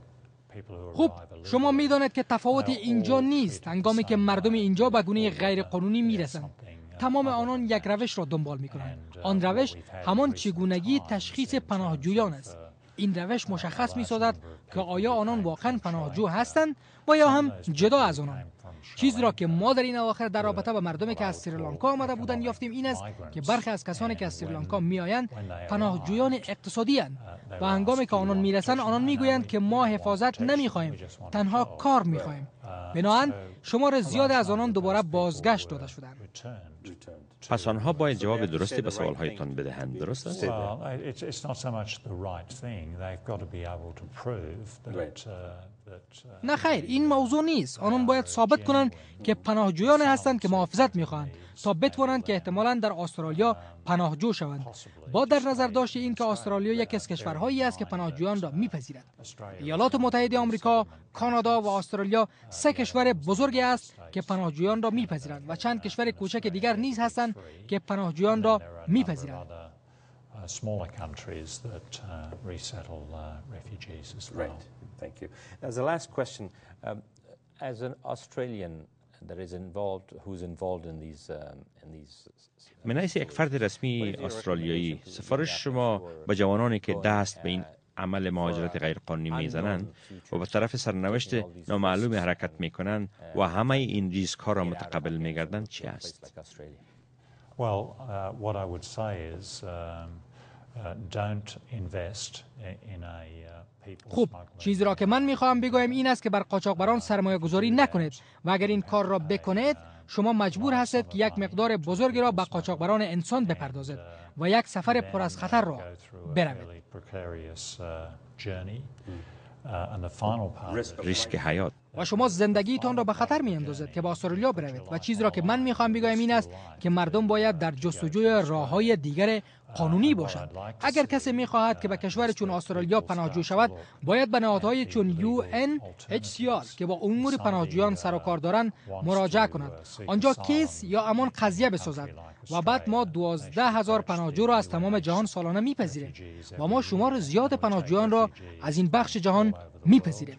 خب شما می‌دانید که تفاوت اینجا نیست. هنگامی که مردم اینجا به گونه غیر قانونی می‌رسند تمام آنان یک روش را دنبال می کنند آن روش همان چگونگی تشخیص پناهجویان است. این روش مشخص می سازد که آیا آنان واقعا پناهجو هستند و یا هم جدا از آنان. چیزی را که ما در این اواخر در رابطه با مردمی که از سریلانکا آمده بودند یافتیم این است که برخی از کسانی که از سریلانکا میآیند پناهجویان اقتصادی هستند. و هنگامی که آنان می‌رسند آنان می‌گویند که ما حفاظت نمی‌خواهیم. تنها کار می‌خواهیم. بنابراین شمار زیاد از آنان دوباره بازگشت داده شدند پس آنها باید جواب درستی به سوالهایتان بدهند درست است؟ نه خیر این موضوع نیست. آنان باید ثابت کنند که پناهجویان هستند که محافظت می‌خواهند تا بتوانند که احتمالا در استرالیا پناهجو شوند. با در نظر داشت این که استرالیا یکی از کشورهایی است که پناهجویان را میپذیرد. ایالات متحده آمریکا کانادا و استرالیا سه کشور بزرگی است که پناهجویان را میپذیرند و چند کشور کوچک دیگر نیز هستند که پناهجویان را میپذیرند. Smaller countries that uh, resettle uh, refugees as well. Right. Thank you. As a last question, um, as an Australian من یک فرد رسمی استرالیایی سفارش شما به جوانانی که دست به این عمل مهاجرت غیرقانونی می‌زنند و به طرف سرنوشت نامعلوم حرکت می‌کنند و همه این ریسک ها را متقبل میگردند چی است؟ Well, uh, what I would say is um, خوب چیزی را که من می‌خواهم بگویم این است که بر قاچاقبران سرمایه گذاری نکنید و اگر این کار را بکنید شما مجبور هستید که یک مقدار بزرگی را به قاچاقبران انسان بپردازید و یک سفر پر از خطر را بروید. ریسک حیات و شما زندگیتان را به خطر می اندازد که با استرالیا بروید و چیزی را که من می‌خوام بگویم این است که مردم باید در جستجوی راه های دیگر قانونی باشند. اگر کسی می‌خواهد که به کشور چون استرالیا پناهجو شود باید به نهادهای چون UNHCR که با امور پناهجویان سر و کار دارند مراجعه کند آنجا کیس یا امان قضیه بسازد و بعد ما دوازده هزار پناهجو را از تمام جهان سالانه میپذیریم و ما شمار زیاد پناهجویان را از این بخش جهان میپذیریم.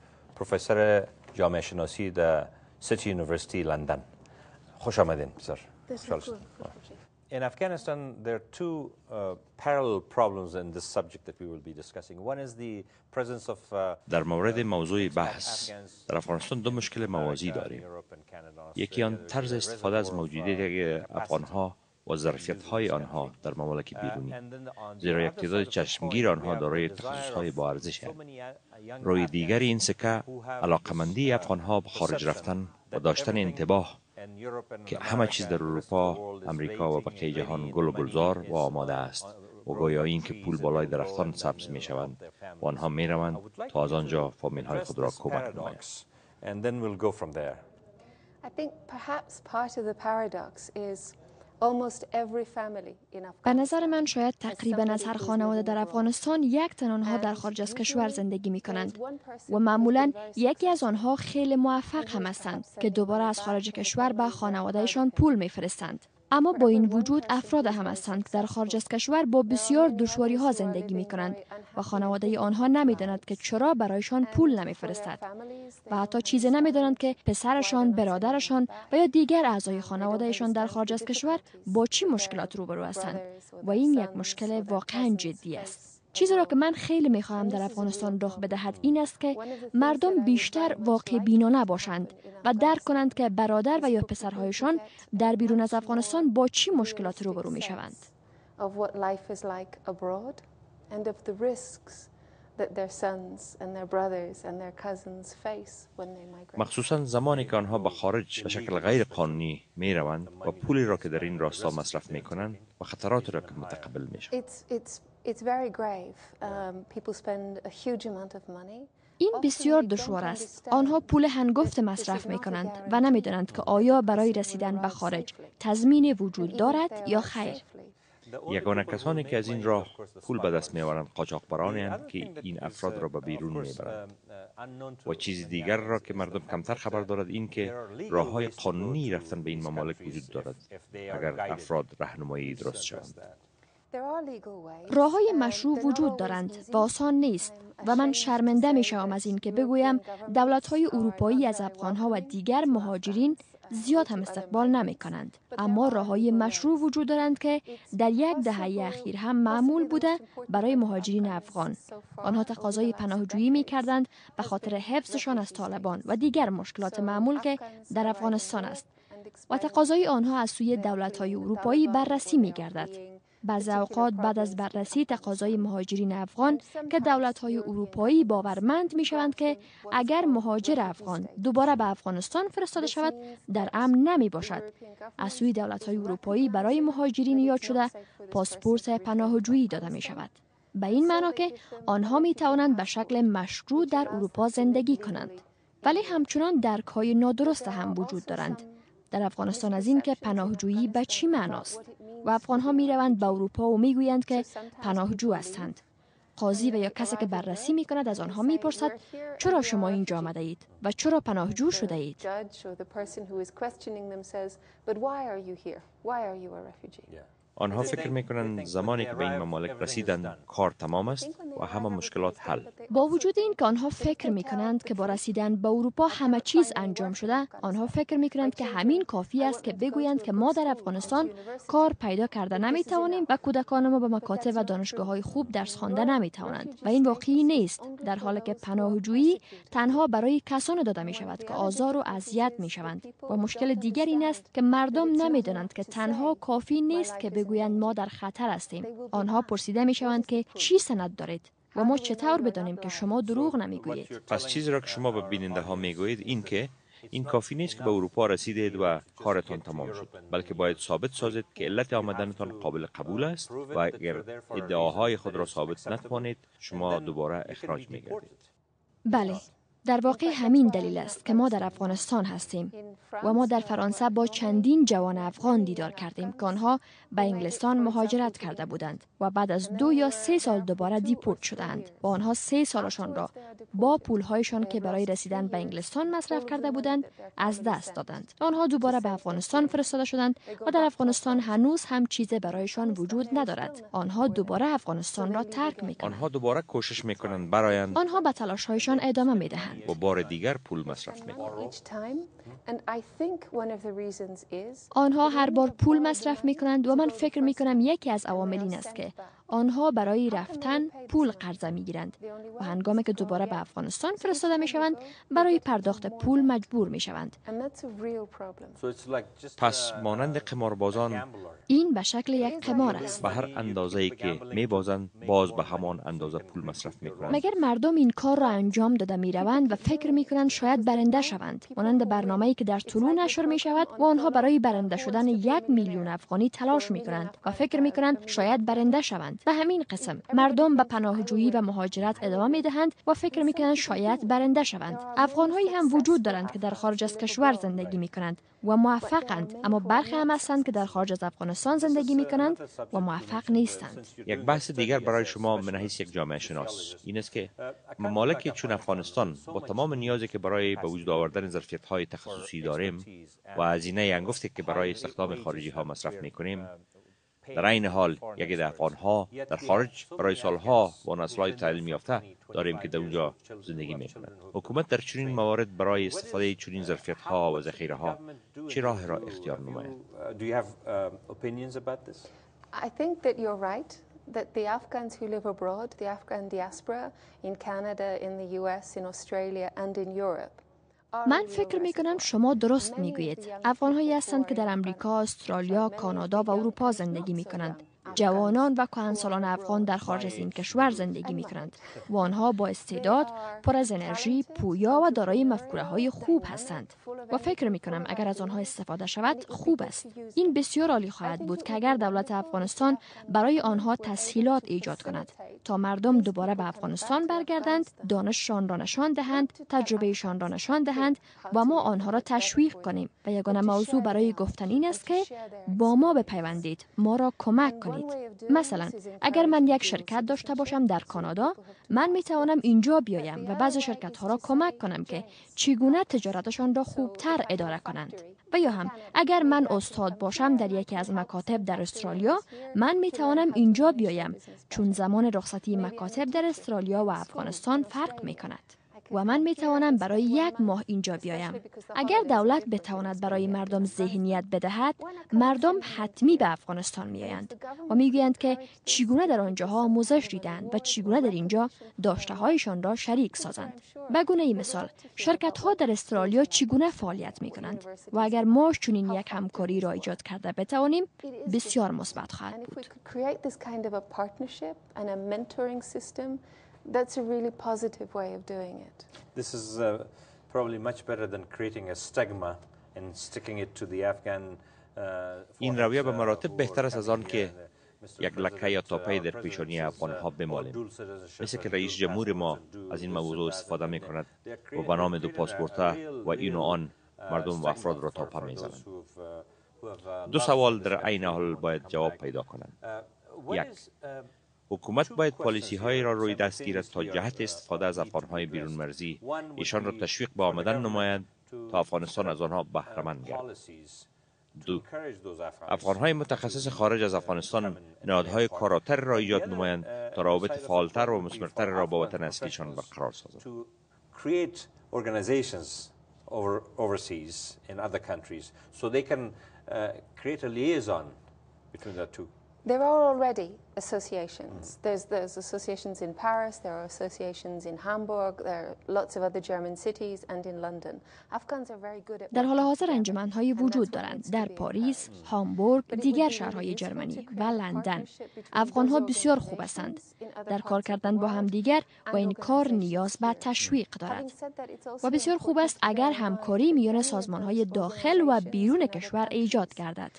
پروفسور جامعه شناسی در City University لندن. خوش آمدین sir. In Afghanistan, there are two uh, parallel problems in this subject that we will be discussing. One is the presence of uh, در مورد موضوع بحث در افغانستان دو مشکل موازی داریم. یکی آن طرز استفاده از موجودیت افغانها و ظرفیت های آنها در ممالک بیرونی. زیرا یک تعداد چشمگیر آنها دارای تخصص های با ارزش روی دیگر این سکه علاقمندی افغان ها به خارج رفتن و داشتن انتباه که همه چیز در اروپا، امریکا و بقیه جهان گل و گلزار و آماده است و گویا این که پول بالای درختان سبز می شوند و آنها می روند تا از آنجا فامیل های خود را کمک نمایند. به نظر من شاید تقریبا از هر خانواده در افغانستان یک تن آنها در خارج از کشور زندگی می کنند. و معمولا یکی از آنها خیلی موفق هم هستند که دوباره از خارج کشور به خانوادهشان پول می فرستند. اما با این وجود افراد هم هستند که در خارج از کشور با بسیار دشواری ها زندگی می کنند و خانواده آنها نمی داند که چرا برایشان پول نمی فرستد و حتی چیزی نمی دانند که پسرشان، برادرشان و یا دیگر اعضای خانوادهشان در خارج از کشور با چی مشکلات روبرو هستند و این یک مشکل واقعا جدی است. چیزی را که من خیلی می‌خواهم در افغانستان رخ بدهد این است که مردم بیشتر واقع بینانه باشند و درک کنند که برادر و یا پسرهایشان در بیرون از افغانستان با چی مشکلات روبرو می شوند. مخصوصا زمانی که آنها به خارج به شکل غیر قانونی می روند و پولی را که در این راستا مصرف می کنند و خطرات را که متقبل می شوند. این بسیار دشوار است. آنها پول هنگفت مصرف می کنند و نمی دانند که آیا برای رسیدن به خارج تضمین وجود دارد یا خیر. یگانه کسانی که از این راه پول به دست میآورند قاچاقبرانی هستند که این افراد را به بیرون می‌برند و چیز دیگر را که مردم کمتر خبر دارد این که راه های قانونی رفتن به این ممالک وجود دارد اگر افراد رهنمایی درست شوند راه های مشروع وجود دارند و آسان نیست و من شرمنده می شوم از این که بگویم دولت های اروپایی از افغان ها و دیگر مهاجرین زیاد هم استقبال نمی کنند. اما راه های مشروع وجود دارند که در یک دهه اخیر هم معمول بوده برای مهاجرین افغان. آنها تقاضای پناهجویی می کردند به خاطر حفظشان از طالبان و دیگر مشکلات معمول که در افغانستان است. و تقاضای آنها از سوی دولت های اروپایی بررسی می گردد. بعض اوقات بعد از بررسی تقاضای مهاجرین افغان که های اروپایی باورمند می شوند که اگر مهاجر افغان دوباره به افغانستان فرستاده شود در امن نمی باشد. از سوی های اروپایی برای مهاجرین یاد شده پاسپورت پناهجویی داده می شود به این معنا که آنها می توانند به شکل مشروع در اروپا زندگی کنند ولی همچنان درک های نادرست هم وجود دارند. در افغانستان از این که پناهجویی به چی معناست؟ و افغان ها می روند به اروپا و می گویند که پناهجو هستند. قاضی و یا کسی که بررسی می کند از آنها می پرسد چرا شما اینجا آمده اید و چرا پناهجو شده اید آنها فکر می‌کنند زمانی که به این ممالک رسیدند کار تمام است و همه مشکلات حل. با وجود این که آنها فکر می کنند که با رسیدن به اروپا همه چیز انجام شده آنها فکر می کنند که همین کافی است که بگویند که ما در افغانستان کار پیدا کرده نمی توانیم و کودکان ما به مکاتب و دانشگاه های خوب درس خوانده نمی توانند و این واقعی نیست. در حالی که پناهجویی تنها برای کسان داده می شود که آزار و اذیت می شوند و مشکل دیگر این است که مردم نمی‌دانند که تنها کافی نیست که بگویند ما در خطر هستیم. آنها پرسیده می شوند که چی سند دارید و ما چطور بدانیم که شما دروغ نمی‌گویید؟ پس چیزی را که شما به بیننده ها می‌گویید این که این کافی نیست که به اروپا رسیدید و کارتان تمام شد بلکه باید ثابت سازید که علت آمدنتان قابل قبول است و اگر ادعاهای خود را ثابت نتوانید شما دوباره اخراج میگردید. بله. در واقع همین دلیل است که ما در افغانستان هستیم و ما در فرانسه با چندین جوان افغان دیدار کردیم که آنها به انگلستان مهاجرت کرده بودند و بعد از دو یا سه سال دوباره دیپورت شدند و آنها سه سالشان را با پولهایشان که برای رسیدن به انگلستان مصرف کرده بودند از دست دادند. آنها دوباره به افغانستان فرستاده شدند و در افغانستان هنوز هم چیز برایشان وجود ندارد. آنها دوباره افغانستان را ترک می آنها دوباره کوشش می کنند برایند. آنها به تلاشهایشان ادامه می دهند و بار دیگر پول مصرف می آنها هر بار پول مصرف می کنند و من فکر می کنم یکی از عوامل این است که آنها برای رفتن پول قرضه می گیرند و هنگامی که دوباره به افغانستان فرستاده می شوند برای پرداخت پول مجبور می شوند. پس مانند قماربازان این به شکل یک قمار است. به هر اندازه ای که می بازند باز به همان اندازه پول مصرف می کنند. مگر مردم این کار را انجام داده می روند و فکر می کنند شاید برنده شوند. مانند برنامه ای که در طولو نشر می شود و آنها برای برنده شدن یک میلیون افغانی تلاش می کنند و فکر می کنند شاید برنده شوند. به همین قسم. مردم به پناهجویی و مهاجرت ادامه می دهند و فکر می کنند شاید برنده شوند. افغان هایی هم وجود دارند که در خارج از کشور زندگی می کنند و موفقند اما برخی هم هستند که در خارج از افغانستان زندگی می کنند و موفق نیستند. یک بحث دیگر برای شما من یک جامعه شناس. این است که ممالکی چون افغانستان با تمام نیازی که برای به وجود آوردن ظرفیت های تخصصی داریم و هزینه انگفتی که برای استخدام خارجی ها مصرف می کنیم در این حال یکی در ها در خارج برای سالها با نسلهای تعلیم یافته داریم که در اونجا زندگی می کنند حکومت در چنین موارد برای استفاده چنین ظرفیت ها و ذخیره ها چه راه را اختیار نماید؟ I think that you're right that the Afghans who live abroad, the Afghan diaspora in Canada, in the US, in Australia and in Europe من فکر می کنم شما درست می گویید. افغان هایی هستند که در امریکا، استرالیا، کانادا و اروپا زندگی می کنند. جوانان و کهنسالان افغان در خارج از این کشور زندگی می کنند و آنها با استعداد، پر از انرژی، پویا و دارای مفکوره های خوب هستند و فکر می کنم اگر از آنها استفاده شود خوب است. این بسیار عالی خواهد بود که اگر دولت افغانستان برای آنها تسهیلات ایجاد کند تا مردم دوباره به افغانستان برگردند، دانششان را نشان دهند، تجربهشان را نشان دهند و ما آنها را تشویق کنیم و یگانه موضوع برای گفتن این است که با ما بپیوندید، ما را کمک کنید. مثلا اگر من یک شرکت داشته باشم در کانادا من می توانم اینجا بیایم و بعض شرکت ها را کمک کنم که چگونه تجارتشان را خوبتر اداره کنند. و یا هم اگر من استاد باشم در یکی از مکاتب در استرالیا من می توانم اینجا بیایم چون زمان رخصتی مکاتب در استرالیا و افغانستان فرق می کند و من می توانم برای یک ماه اینجا بیایم. اگر دولت بتواند برای مردم ذهنیت بدهد مردم حتمی به افغانستان می آیند و می گویند که چگونه در آنجاها آموزش دیدند و چگونه در اینجا داشته هایشان را شریک سازند. به گونه مثال شرکت ها در استرالیا چگونه فعالیت می کنند و اگر ما چنین یک همکاری را ایجاد کرده بتوانیم بسیار مثبت خواهد بود. That's a really positive way of doing it. This is uh, probably much better than creating a stigma and sticking it to the Afghan این رویه به مراتب بهتر است از آن که یک لکه یا تاپه در پیشانی افغان ها بمالیم مثل که رئیس جمهور ما از این موضوع استفاده می کند و به نام دو پاسپورته و این و آن مردم و افراد را تاپه می زنند دو سوال در عین حال باید جواب پیدا کنند یک حکومت باید پالیسی های را روی دست گیرد تا جهت استفاده از افغان های بیرون مرزی ایشان را تشویق به آمدن نماید تا افغانستان از آنها بهرمند گردد. دو افغان های متخصص خارج از افغانستان نهادهای کاراتر را ایجاد نمایند تا روابط فعالتر و مثمرتر را با وطن اصلیشان برقرار سازند overseas in other countries so they can uh, create a liaison between the two. There are already associations. Mm. There's, there's associations in Paris, there are associations in Hamburg, there are lots of other German cities and in London. Afghans are very good at در حال حاضر انجمنهایی وجود دارند در پاریس، هامبورگ، دیگر شهرهای جرمنی و لندن. افغانها بسیار خوب هستند در کار کردن با هم دیگر و این کار نیاز به تشویق دارد. و بسیار خوب است اگر همکاری میان سازمانهای داخل و بیرون کشور ایجاد گردد.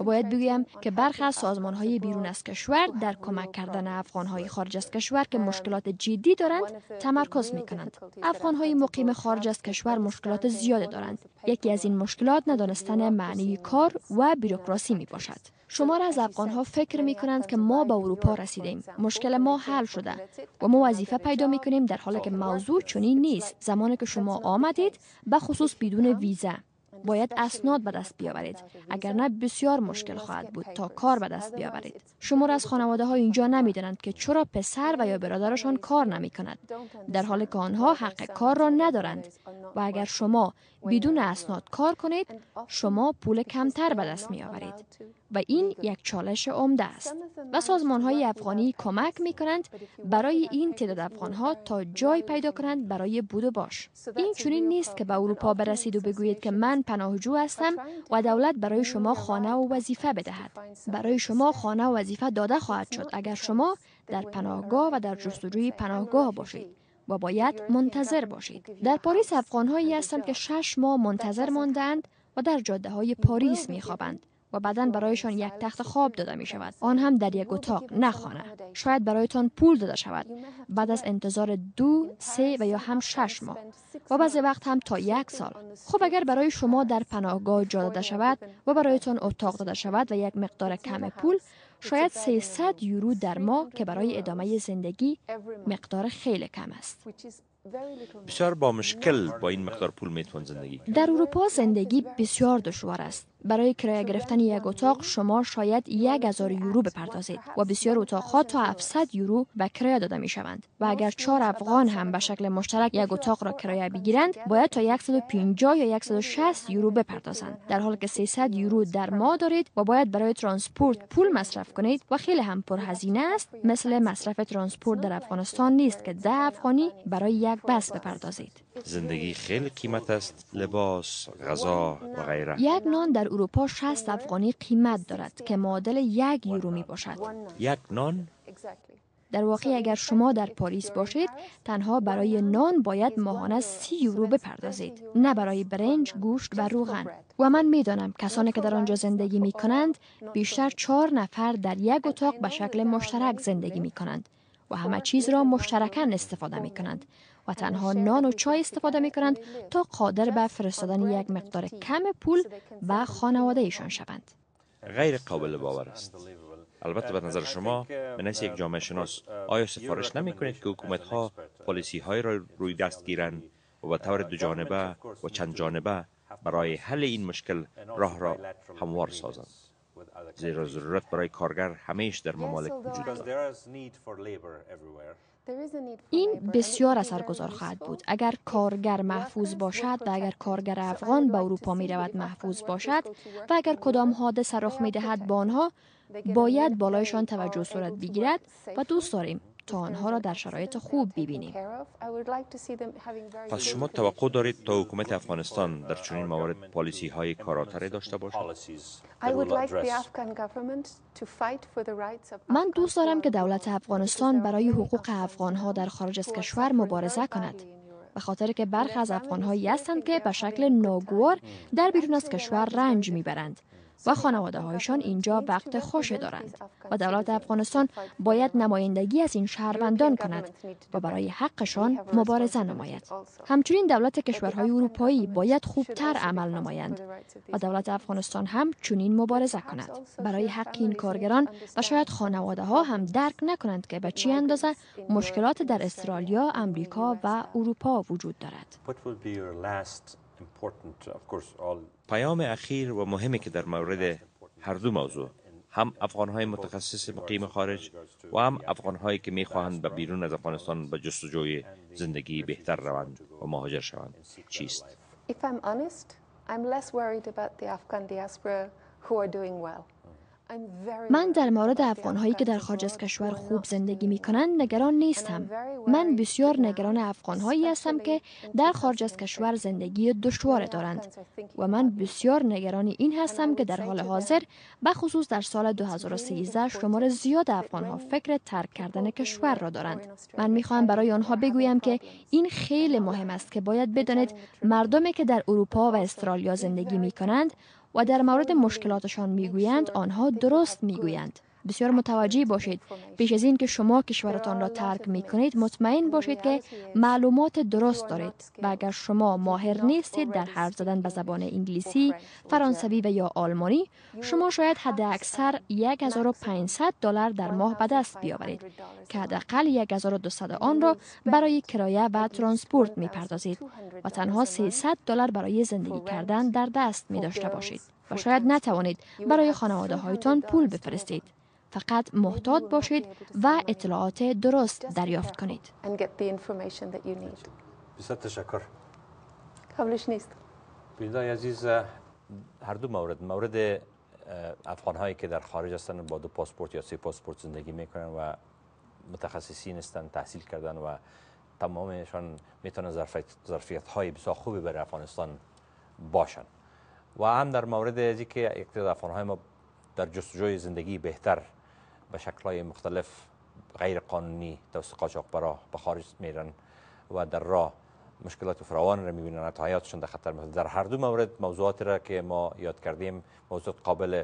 و باید بگویم که برخی از سازمان های بیرون از کشور در کمک کردن افغان های خارج از کشور که مشکلات جدی دارند تمرکز می کنند. افغان های مقیم خارج از کشور مشکلات زیاد دارند. یکی از این مشکلات ندانستن معنی کار و بیروکراسی می باشد. شما را از افغان ها فکر می کنند که ما به اروپا رسیدیم. مشکل ما حل شده. و ما وظیفه پیدا می کنیم در حالی که موضوع چنین نیست. زمانی که شما آمدید به خصوص بدون ویزا. باید اسناد به دست بیاورید. اگر نه بسیار مشکل خواهد بود تا کار به دست بیاورید. شما از خانواده ها اینجا نمی‌دانند که چرا پسر و یا برادرشان کار نمی کند در حالی که آنها حق کار را ندارند. و اگر شما بدون اسناد کار کنید شما پول کمتر به دست می آورید و این یک چالش عمده است. و سازمان های افغانی کمک می کنند برای این تعداد افغان ها تا جای پیدا کنند برای بود و باش. این چنین نیست که به اروپا برسید و بگویید که من پناهجو هستم و دولت برای شما خانه و وظیفه بدهد. برای شما خانه و وظیفه داده خواهد شد. اگر شما در پناهگاه و در جستجوی پناهگاه باشید و باید منتظر باشید. در پاریس افغان هایی هستند که شش ماه منتظر ماندند و در جاده های پاریس می خوابند و بعدا برایشان یک تخت خواب داده می شود. آن هم در یک اتاق نه خانه شاید برایتان پول داده شود. بعد از انتظار دو سه و یا هم شش ماه. و بعضی وقت هم تا یک سال. خب اگر برای شما در پناهگاه جا داده شود و برایتان اتاق داده شود و یک مقدار کم پول شاید 300 یورو در ماه که برای ادامه زندگی مقدار خیلی کم است. بسیار با مشکل با این مقدار پول می‌توان زندگی در اروپا زندگی بسیار دشوار است. برای کرایه گرفتن یک اتاق شما شاید یک هزار یورو بپردازید و بسیار اتاقها تا 700 یورو به کرایه داده می شوند و اگر چهار افغان هم به شکل مشترک یک اتاق را کرایه بگیرند باید تا 150 یا 160 یورو بپردازند. در حالی که 300 یورو در ماه دارید و باید برای ترانسپورت پول مصرف کنید و خیلی هم پرهزینه است مثل مصرف ترانسپورت در افغانستان نیست که ده افغانی برای یک بس بپردازید. زندگی خیلی قیمت است لباس غذا و غیره. یک نان در اروپا 60 افغانی قیمت دارد که معادل یک یورو می باشد. یک نان؟ در واقع اگر شما در پاریس باشید تنها برای نان باید ماهانه سی یورو بپردازید نه برای برنج گوشت و روغن. و من می‌دانم کسانی که در آنجا زندگی می کنند بیشتر چهار نفر در یک اتاق به شکل مشترک زندگی می کنند و همه چیز را مشترکاً استفاده می کنند و تنها نان و چای استفاده می کنند تا قادر به فرستادن یک مقدار کم پول به خانواده ایشان شوند. غیر قابل باور است. البته به نظر شما به یک جامعه شناس آیا سفارش نمی کنید که حکومت ها پالیسی های را روی دست گیرند و به طور دو جانبه و چند جانبه برای حل این مشکل راه را هموار سازند زیرا ضرورت برای کارگر همیش در ممالک وجود دارد این بسیار اثرگذار خواهد بود. اگر کارگر محفوظ باشد و اگر کارگر افغان به اروپا می رود محفوظ باشد و اگر کدام حادثه رخ می دهد با آنها باید بالایشان توجه صورت بگیرد و دوست داریم. تا آنها را در شرایط خوب ببینیم. پس شما توقع دارید تا حکومت افغانستان در چنین موارد پالیسی های کاراتری داشته باشد؟ من دوست دارم که دولت افغانستان برای حقوق افغانها در خارج از کشور مبارزه کند. به خاطر که برخی از افغانهایی هستند که به شکل ناگوار در بیرون از کشور رنج می‌برند و خانواده هایشان اینجا وقت خوش دارند و دولت افغانستان باید نمایندگی از این شهروندان کند و برای حقشان مبارزه نماید. همچنین دولت کشورهای اروپایی باید خوبتر عمل نمایند و دولت افغانستان هم چنین مبارزه کند برای حق این کارگران و شاید خانواده ها هم درک نکنند که به چی اندازه مشکلات در استرالیا، امریکا و اروپا وجود دارد. پیام اخیر و مهمی که در مورد هر دو موضوع هم افغانهای متخصص مقیم خارج و هم افغانهایی که می‌خواهند به بیرون از افغانستان به جستجوی زندگی بهتر روند و مهاجر شوند چیست؟ من در مورد افغان هایی که در خارج از کشور خوب زندگی می کنند نگران نیستم. من بسیار نگران افغان هایی هستم که در خارج از کشور زندگی دشوار دارند و من بسیار نگران این هستم که در حال حاضر بخصوص در سال 2013 شمار زیاد افغان ها فکر ترک کردن کشور را دارند. من می خواهم برای آنها بگویم که این خیلی مهم است که باید بدانید مردمی که در اروپا و استرالیا زندگی می کنند و در مورد مشکلاتشان می‌گویند آنها درست می‌گویند. بسیار متوجه باشید. پیش از این که شما کشورتان را ترک می کنید مطمئن باشید که معلومات درست دارید. و اگر شما ماهر نیستید در حرف زدن به زبان انگلیسی، فرانسوی و یا آلمانی شما شاید حد اکثر 1500 دلار در ماه به دست بیاورید که حداقل 1200 آن را برای کرایه و ترانسپورت می پردازید و تنها 300 دلار برای زندگی کردن در دست می داشته باشید. و شاید نتوانید برای خانواده هایتان پول بفرستید. فقط محتاط باشید و اطلاعات درست دریافت کنید. بسیار تشکر. قبلش نیست. بینای عزیز هر دو مورد مورد افغان هایی که در خارج هستند با دو پاسپورت یا سه پاسپورت زندگی می‌کنن و متخصصین هستند تحصیل کردن و تمامشان می‌تونن ظرفیت, ظرفیت های بسیار خوبی برای افغانستان باشن و هم در مورد از که اقتدار افغان های ما در جستجوی زندگی بهتر به شکلهای مختلف غیر قانونی توسط قاچاقبرا به خارج میرن و در راه مشکلات فراوان را می‌بینن. تا حیاتشون در خطر میفته در هر دو مورد موضوعات را که ما یاد کردیم موضوعات قابل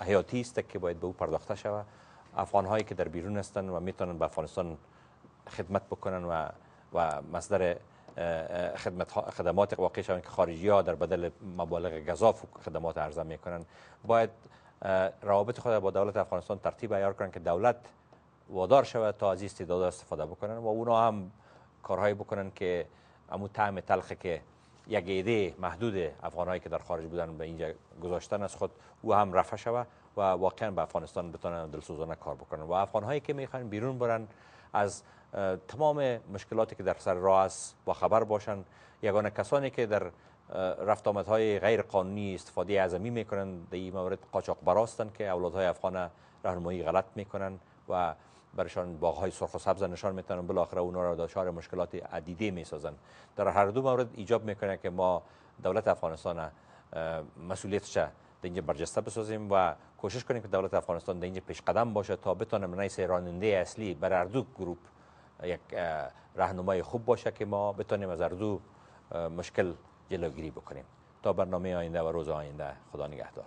حیاتی است که باید به او پرداخته شود. افغان هایی که در بیرون هستند و می‌تونن به افغانستان خدمت بکنن و و مصدر خدمت خدمات واقع شوند که خارجی ها در بدل مبالغ گذاف خدمات عرضه می‌کنن. باید روابط خود با دولت افغانستان ترتیب ایار کنند که دولت وادار شود تا از استعداد استفاده بکنن و اونا هم کارهایی بکنن که امو طعم تلخه که یک ایده محدود افغانهایی که در خارج بودن به اینجا گذاشتن از خود او هم رفع شود و واقعا به افغانستان بتونن دلسوزانه کار بکنن. و افغانهایی که می‌خوان بیرون برن از تمام مشکلاتی که در سر راه است با خبر باشن. یگانه کسانی که در رفت های غیر قانونی استفاده اعظمی می‌کنن. در این مورد قاچاق براستن که اولادهای افغان راهنمایی غلط می‌کنن و برشان های سرخ و سبز نشان می‌تونن بالاخره اونا را دچار مشکلات عدیده می‌سازن. در هر دو مورد ایجاب می‌کنه که ما دولت افغانستان مسئولیتش اینجا برجسته بسازیم و کوشش کنیم که دولت افغانستان در اینجا پیش قدم باشه تا بتونه منیس راننده اصلی بر هر دو گروپ یک راهنمای خوب باشه که ما بتونیم از هر دو مشکل جلوگیری بکنیم. تا برنامه آینده و روز آینده خدا نگهدار.